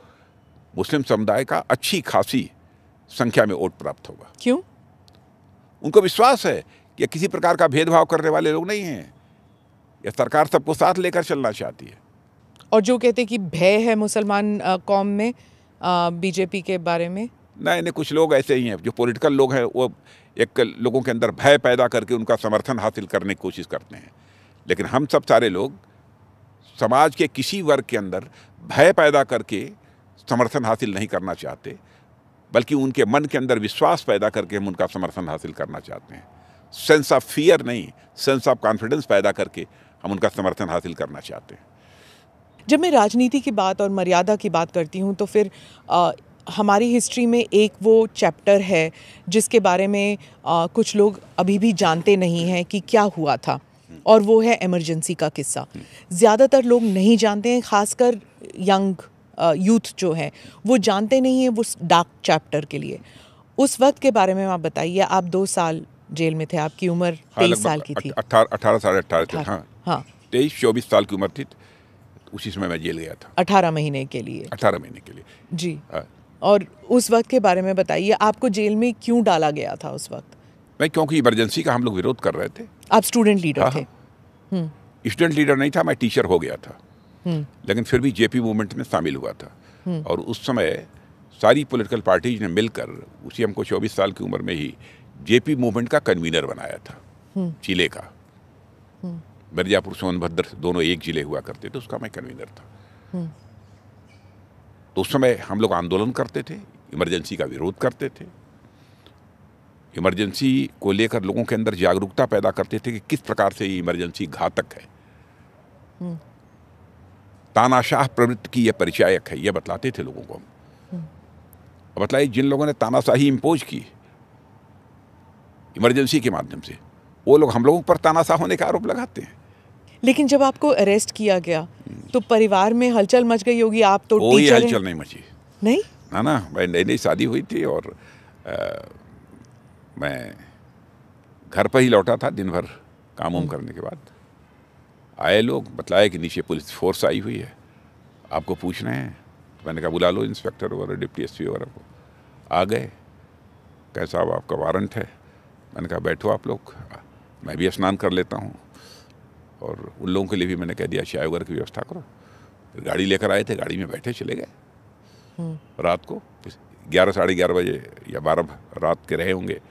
मुस्लिम समुदाय का अच्छी खासी संख्या में वोट प्राप्त होगा। क्यों? उनको विश्वास है कि किसी प्रकार का भेदभाव करने वाले लोग नहीं हैं। यह सरकार सबको साथ लेकर चलना चाहती है। और जो कहते हैं कि भय है मुसलमान कौम में बीजेपी के बारे में? नहीं नहीं कुछ लोग ऐसे ही हैं जो पॉलिटिकल लोग हैं वो एक लोगों के अंदर भय पैदा करके उनका समर्थन हासिल करने की कोशिश करते हैं। लेकिन हम सब सारे लोग समाज के किसी वर्ग के अंदर भय पैदा करके समर्थन हासिल नहीं करना चाहते बल्कि उनके मन के अंदर विश्वास पैदा करके हम उनका समर्थन हासिल करना चाहते हैं। सेंस ऑफ़ फियर नहीं सेंस ऑफ़ कॉन्फिडेंस पैदा करके हम उनका समर्थन हासिल करना चाहते हैं। जब मैं राजनीति की बात और मर्यादा की बात करती हूँ तो फिर अ, हमारी हिस्ट्री में एक वो चैप्टर है जिसके बारे में अ, कुछ लोग अभी भी जानते नहीं हैं कि क्या हुआ था। और वो है इमरजेंसी का किस्सा। ज़्यादातर लोग नहीं जानते हैं खासकर यंग यूथ जो है वो जानते नहीं हैं वो डार्क चैप्टर के लिए। उस वक्त के बारे में आप बताइए आप दो साल जेल में थे आपकी उम्र हाँ, तेईस साल की थी। अठ- अठारह साढ़े अठारह हाँ। हाँ। तेईस चौबीस साल की उम्र थी उसी समय मैं जेल गया था। अठारह महीने के लिए। अठारह महीने के लिए। जी। हाँ। और उस वक्त के बारे में बताइए आपको जेल में क्यों डाला गया था उस वक्त? मैं क्योंकि इमरजेंसी का हम लोग विरोध कर रहे थे। आप स्टूडेंट लीडर हाँ, थे। स्टूडेंट लीडर नहीं था मैं टीचर हो गया था। हम्म, लेकिन फिर भी जेपी मूवमेंट में शामिल हुआ था। और उस समय सारी पॉलिटिकल पार्टीज़ ने मिलकर उसी हमको 24 साल की उम्र में ही जेपी मूवमेंट का कन्वीनर बनाया था ज़िले का। मिर्जापुर सोनभद्र दोनों एक ज़िले हुआ करते थे उसका मैं कन्वीनर था। तो उस समय हम लोग आंदोलन करते थे इमरजेंसी का विरोध करते थे। इमरजेंसी को लेकर लोगों के अंदर जागरूकता पैदा करते थे कि किस प्रकार से ये इमरजेंसी घातक है। तानाशाह प्रवृत्ति की यह परिचायक है यह बतलाते थे लोगों को हम। बतलाइए जिन लोगों ने तानाशाही इम्पोज की इमरजेंसी के माध्यम से वो लोग हम लोगों पर तानाशाह होने का आरोप लगाते हैं। लेकिन जब आपको अरेस्ट किया गया तो परिवार में हलचल मच गई होगी आप तो कोई हलचल नहीं मची। नहीं? ना ना मैं नई नई शादी हुई थी और आ, मैं घर पर ही लौटा था दिन भर काम वाम करने के बाद। आए लोग बतलाए कि नीचे पुलिस फोर्स आई हुई है। आपको पूछ रहे हैं? मैंने कहा बुला लो इंस्पेक्टर वगैरह डिप्टी एसपी वगैरह को। आ गए। कहे साहब आपका वारंट है। मैंने कहा बैठो आप लोग। मैं भी स्नान कर लेता हूँ। और उन लोगों के लिए भी मैंने कह दिया चाय वगैरह की व्यवस्था करो। फिर गाड़ी लेकर आए थे गाड़ी में बैठे चले गए। रात को ग्यारह साढ़े ग्यारह बजे या बारह रात के रहे होंगे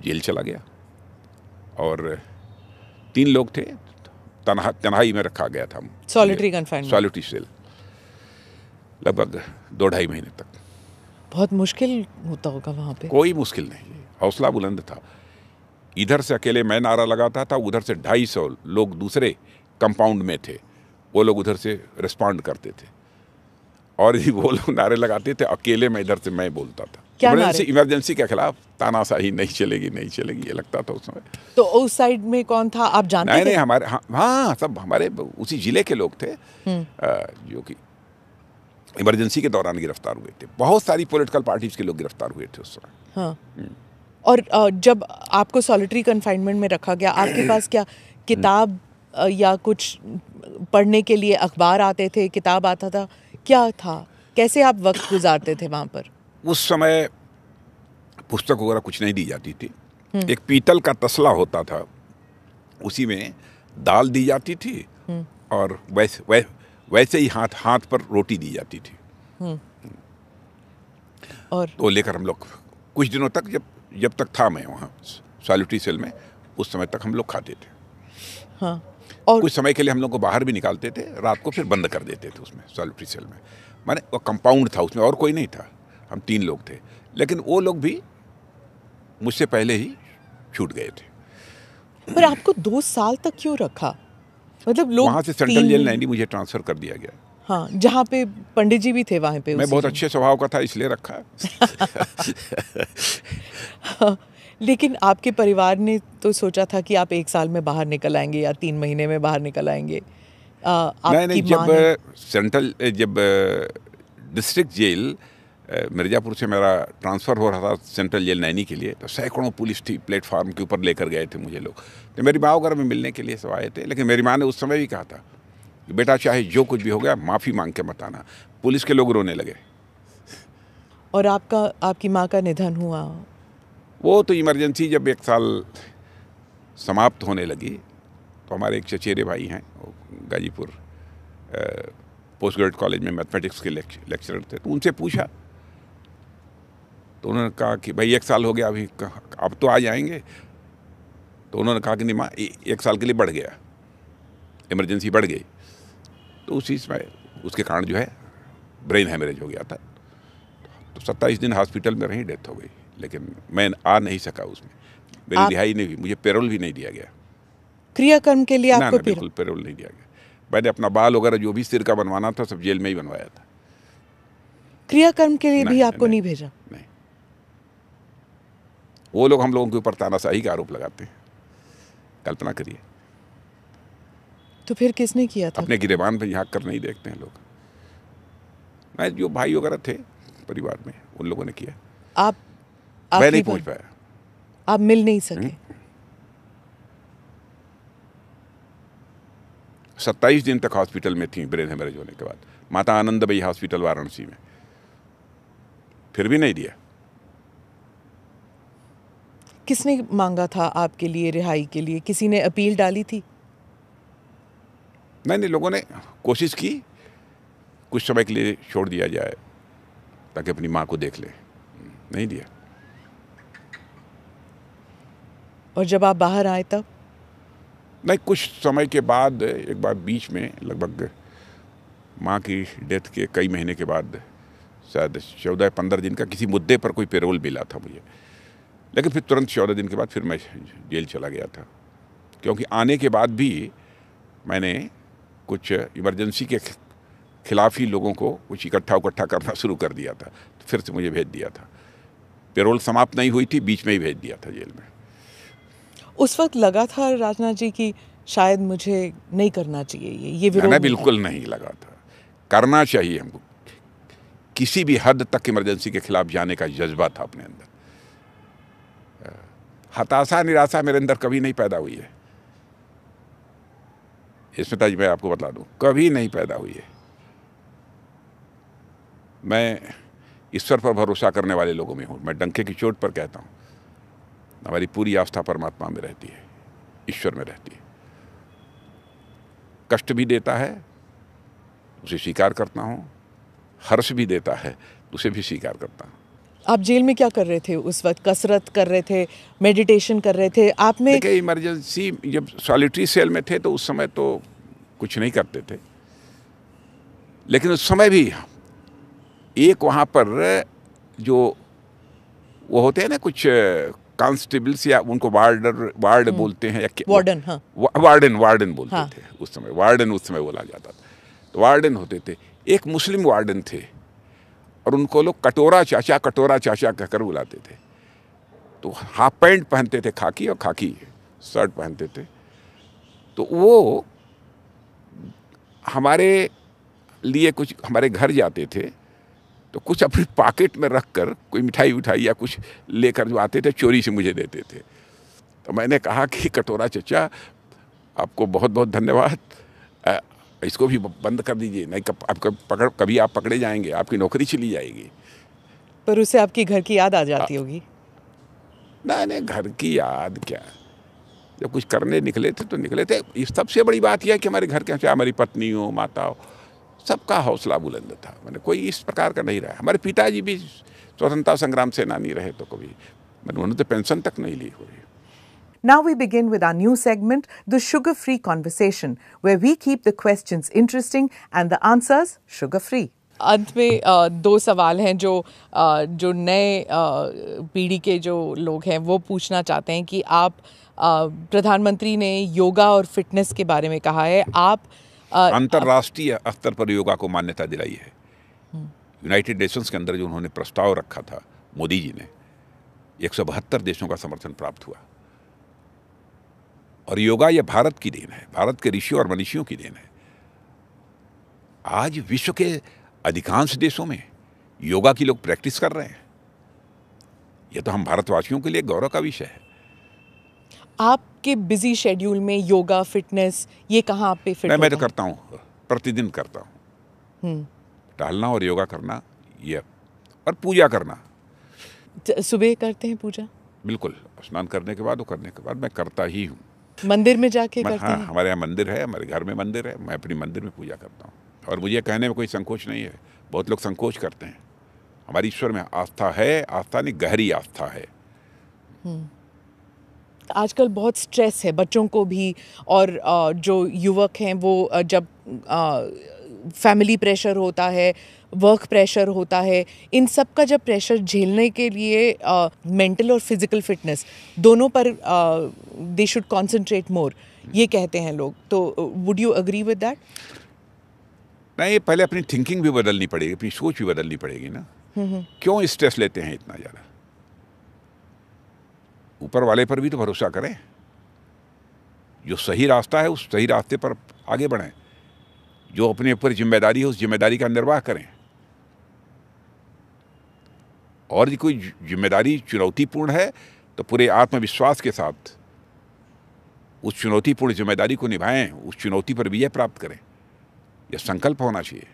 जेल चला गया। और तीन लोग थे तनहा तनहाई में रखा गया था। Solitary confinement. सॉलिटरी सेल लगभग दो ढाई महीने तक। बहुत मुश्किल होता होगा वहाँ पे। कोई मुश्किल नहीं। हौसला बुलंद था। इधर से अकेले मैं नारा लगाता था उधर से ढाई सौ लोग दूसरे कंपाउंड में थे। वो लोग उधर से रिस्पॉन्ड करते थे। और ही वो लोग नारे लगाते थे अकेले मैं इधर से मैं बोलता था। इमरजेंसी इमरजेंसी के खिलाफ तानाशाही नहीं चलेगी नहीं चलेगी ये लगता था उस समय तो उस साइड में कौन था? आप जानते नहीं नहीं हमारे हाँ, हाँ सब हमारे उसी ज़िले के लोग थे। हम्म। अ, जो कि इमरजेंसी के दौरान गिरफ़्तार हुए थे। बहुत सारी पॉलिटिकल पार्टीज़ के लोग गिरफ़्तार हुए थे उस समय। हाँ। और जब आपको सॉलिटरी कन्फाइनमेंट में रखा गया आपके पास क्या किताब या कुछ पढ़ने के लिए अखबार आते थे किताब आता था क्या था? कैसे आप वक्त गुजारते थे वहाँ पर? उस समय पुस्तक वगैरह कुछ नहीं दी जाती थी। एक पीतल का तसला होता था उसी में दाल दी जाती थी और वैसे वै, वैसे ही हाथ हाथ पर रोटी दी जाती थी। और? तो लेकर हम लोग कुछ दिनों तक जब जब तक था मैं वहाँ सॉलिटरी सेल में उस समय तक हम लोग खाते थे। हाँ और कुछ समय के लिए हम लोग को बाहर भी निकालते थे रात को फिर बंद कर देते थे उसमें सॉलिटरी सेल में। माने वो कंपाउंड था उसमें और कोई नहीं था हम तीन लोग थे। लेकिन वो लोग भी मुझसे पहले ही छूट गए थे। पर आपको दो साल तक क्यों रखा? मतलब लोग वहाँ से सेंट्रल जेल नैनी मुझे ट्रांसफ़र कर दिया गया। हाँ जहाँ पे पंडित जी भी थे वहाँ पे मैं बहुत अच्छे स्वभाव का था इसलिए रखा। लेकिन आपके परिवार ने तो सोचा था कि आप एक साल में बाहर निकल आएँगे या तीन महीने में बाहर निकल आएँगे। आ, नहीं नहीं जब सेंट्रल जब डिस्ट्रिक्ट जेल मिर्ज़ापुर से मेरा ट्रांसफ़र हो रहा था सेंट्रल जेल नैनी के लिए तो सैकड़ों पुलिस थी प्लेटफार्म के ऊपर लेकर गए थे मुझे लोग। तो मेरी माँ वगैरह में मिलने के लिए सब आए थे लेकिन मेरी माँ ने उस समय भी कहा था बेटा चाहे जो कुछ भी हो गया माफ़ी मांग के मत आना। पुलिस के लोग रोने लगे। और आपका आपकी माँ का निधन हुआ? वो तो इमरजेंसी जब एक साल समाप्त होने लगी तो हमारे एक चचेरे भाई हैं गाजीपुर पोस्ट ग्रेजुएट कॉलेज में मैथमेटिक्स के लेक्चरर थे तो उनसे पूछा। तो उन्होंने कहा कि भाई एक साल हो गया अभी अब तो आ जाएँगे। तो उन्होंने कहा कि नहीं माँ एक साल के लिए बढ़ गया। इमरजेंसी बढ़ गई। तो उसी समय उसके कारण जो है ब्रेन हैमरेज हो गया था। तो सत्ताईस दिन हॉस्पिटल में रही डेथ हो गई। लेकिन मैं आ नहीं सका उसमें। मेरी आप- रिहाई नहीं हुई मुझे पेरोल भी नहीं दिया गया। क्रियाकर्म के लिए आपको ना बिल्कुल पेरोल नहीं दिया गया। मैंने अपना बाल वगैरह जो भी सिर का बनवाना था सब जेल में ही बनवाया था। क्रियाकर्म के लिए भी आपको नहीं नहीं। भेजा? नहीं। वो लोग हम लोगों के ऊपर तानाशाही का आरोप लगाते हैं। कल्पना करिए। तो फिर किसने किया था? अपने गिरेबान पे झाँक कर नहीं देखते हैं लोग। मैं जो भाई वगैरह थे परिवार में उन लोगों ने किया। आप मैं नहीं पहुँच पाया। आप मिल नहीं सके। सत्ताईस दिन तक हॉस्पिटल में थी ब्रेन हेमरेज होने के बाद। माता आनंदबई हॉस्पिटल वाराणसी में। फिर भी नहीं दिया। किसने मांगा था आपके लिए रिहाई के लिए? किसी ने अपील डाली थी? नहीं नहीं लोगों ने कोशिश की कुछ समय के लिए छोड़ दिया जाए ताकि अपनी माँ को देख ले। नहीं दिया। और जब आप बाहर आए तब? नहीं कुछ समय के बाद एक बार बीच में लगभग माँ की डेथ के कई महीने के बाद शायद चौदह पंद्रह दिन का किसी मुद्दे पर कोई पेरोल मिला था मुझे। लेकिन फिर तुरंत चौदह दिन के बाद फिर मैं जेल चला गया था। क्योंकि आने के बाद भी मैंने कुछ इमरजेंसी के खिलाफ ही लोगों को कुछ इकट्ठा उकट्ठा करना शुरू कर दिया था। तो फिर से मुझे भेज दिया था। पेरोल समाप्त नहीं हुई थी बीच में ही भेज दिया था जेल में। उस वक्त लगा था राजनाथ जी की शायद मुझे नहीं करना चाहिए ये ये विरोध बिल्कुल नहीं लगा था। करना चाहिए हमको। किसी भी हद तक इमरजेंसी के खिलाफ जाने का जज्बा था अपने अंदर। हताशा निराशा मेरे अंदर कभी नहीं पैदा हुई है। स्मिता जी, मैं आपको बता दूँ, कभी नहीं पैदा हुई है। मैं ईश्वर पर भरोसा करने वाले लोगों में हूँ। मैं डंके की चोट पर कहता हूँ, हमारी पूरी आस्था परमात्मा में रहती है, ईश्वर में रहती है। कष्ट भी देता है, उसे स्वीकार करता हूँ, हर्ष भी देता है, उसे भी स्वीकार करता हूँ। आप जेल में क्या कर रहे थे? उस वक्त कसरत कर रहे थे मेडिटेशन कर रहे थे। आप में देखिए इमरजेंसी जब सॉलिटरी सेल में थे तो उस समय तो कुछ नहीं करते थे। लेकिन उस समय भी एक वहाँ पर जो वो होते हैं ना कुछ कांस्टेबल्स या उनको वार्डर वार्ड हम्म। बोलते हैं या वार्डन हाँ। वार्डन वार्डन बोलते हाँ। थे उस समय। वार्डन उस समय बोला जाता था। तो वार्डन होते थे। एक मुस्लिम वार्डन थे। और उनको लोग कटोरा चाचा कटोरा चाचा कहकर बुलाते थे। तो हाफ़ पैंट पहनते थे खाकी और खाकी शर्ट पहनते थे। तो वो हमारे लिए कुछ, हमारे घर जाते थे तो कुछ अपने पॉकेट में रख कर कोई मिठाई उठाई या कुछ लेकर जो आते थे, चोरी से मुझे देते थे। तो मैंने कहा कि कटोरा चचा, आपको बहुत बहुत धन्यवाद इसको भी बंद कर दीजिए नहीं कब आप पकड़ कभी आप पकड़े जाएँगे आपकी नौकरी चली जाएगी। पर उसे आपकी घर की याद आ जाती होगी। नहीं नहीं घर की याद क्या? जब कुछ करने निकले थे तो निकले थे। इस सबसे बड़ी बात यह है कि हमारे घर के चाहे हमारी पत्नी हो माता हो सबका हौसला बुलंद था। मैंने कोई इस प्रकार का नहीं रहा। हमारे पिताजी भी स्वतंत्रता संग्राम सेनानी रहे तो कभी मैंने उन्होंने तो पेंशन तक नहीं ली हुई। Now we begin with our new segment, the Sugar Free Conversation, where we keep the questions interesting and the answers sugar free. अंत में दो सवाल हैं जो जो नए पीढ़ी के जो लोग हैं वो पूछना चाहते हैं कि आप प्रधानमंत्री ने योगा और फिटनेस के बारे में कहा है। आप अंतर्राष्ट्रीय स्तर पर योगा को मान्यता दिलाई है। यूनाइटेड नेशंस के अंदर जो उन्होंने प्रस्ताव रखा था मोदी जी ने एक देशों का समर्थन प्राप्त हुआ। और योगा यह भारत की देन है भारत के ऋषियों और मनीषियों की देन है। आज विश्व के अधिकांश देशों में योगा की लोग प्रैक्टिस कर रहे हैं। यह तो हम भारतवासियों के लिए गौरव का विषय है। आपके बिज़ी शेड्यूल में योगा फिटनेस ये कहाँ आप पे फिट मैं मैं तो करता हूँ प्रतिदिन करता हूँ। हम्म। टहलना और योगा करना ये और पूजा करना। सुबह करते हैं पूजा? बिल्कुल स्नान करने के बाद और करने के बाद मैं करता ही हूँ। मंदिर में जाके करते हाँ, हैं। हमारे यहाँ मंदिर है हमारे घर में मंदिर है मैं अपनी मंदिर में पूजा करता हूँ। और मुझे कहने में कोई संकोच नहीं है। बहुत लोग संकोच करते हैं। हमारी ईश्वर में आस्था है आस्था नहीं गहरी आस्था है। हम्म। आजकल बहुत स्ट्रेस है बच्चों को भी और जो युवक हैं वो जब फैमिली प्रेशर होता है वर्क प्रेशर होता है इन सब का जब प्रेशर झेलने के लिए मेंटल और फ़िज़िकल फिटनेस दोनों पर दे शुड कॉन्सेंट्रेट मोर ये कहते हैं लोग। तो would you agree with that नहीं पहले अपनी थिंकिंग भी बदलनी पड़ेगी अपनी सोच भी बदलनी पड़ेगी ना। हम्म, हम्म। क्यों स्ट्रेस लेते हैं इतना ज़्यादा? ऊपर वाले पर भी तो भरोसा करें। जो सही रास्ता है उस सही रास्ते पर आगे बढ़ें। जो अपने ऊपर ज़िम्मेदारी है उस ज़िम्मेदारी का निर्वाह करें। और यदि कोई ज़िम्मेदारी चुनौतीपूर्ण है तो पूरे आत्मविश्वास के साथ उस चुनौतीपूर्ण ज़िम्मेदारी को निभाएँ उस चुनौती पर विजय प्राप्त करें। यह संकल्प होना चाहिए।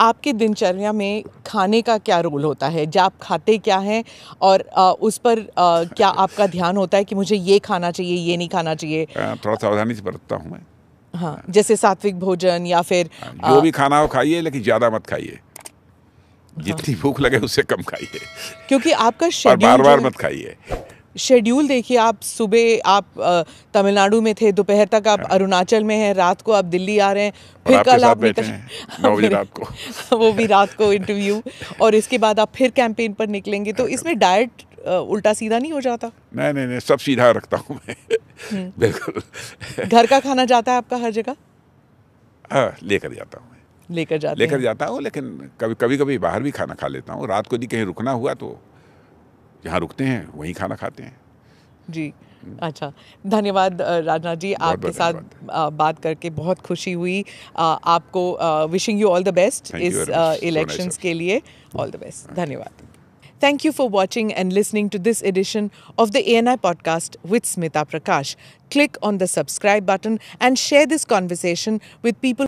आपके दिनचर्या में खाने का क्या रोल होता है? जब आप खाते क्या हैं? और आ, उस पर आ, क्या आपका ध्यान होता है कि मुझे ये खाना चाहिए ये नहीं खाना चाहिए? थोड़ा सावधानी से बरतता हूँ मैं। हाँ जैसे सात्विक भोजन या फिर जो भी खाना हो खाइए लेकिन ज़्यादा मत खाइए। जितनी भूख लगे उससे कम खाइए। क्योंकि आपका शेड्यूल बार बार मत खाइए। शेड्यूल देखिए आप सुबह आप तमिलनाडु में थे दोपहर तक आप अरुणाचल में हैं रात को आप दिल्ली आ रहे हैं फिर कल आप निकल हैं बजे रात को। वो भी रात को इंटरव्यू और इसके बाद आप फिर कैंपेन पर निकलेंगे तो इसमें डाइट उल्टा सीधा नहीं हो जाता? नहीं नहीं नहीं सब सीधा रखता हूँ मैं। हम्म। बिल्कुल। घर का खाना जाता है आपका हर जगह? हाँ लेकर जाता हूँ लेकर जाते लेकर जाता हूँ लेकिन कभी कभी कभी बाहर भी खाना खा लेता हूँ। रात को यदि कहीं रुकना हुआ तो जहाँ रुकते हैं वहीं खाना खाते हैं। जी अच्छा। धन्यवाद राजनाथ जी आपके साथ बात करके बहुत खुशी हुई। आपको wishing you all the best इस इलेक्शंस के लिए। ऑल द बेस्ट धन्यवाद। Thank you for watching and listening to this edition of the ANI podcast with Smita Prakash. Click on the subscribe button and share this conversation with people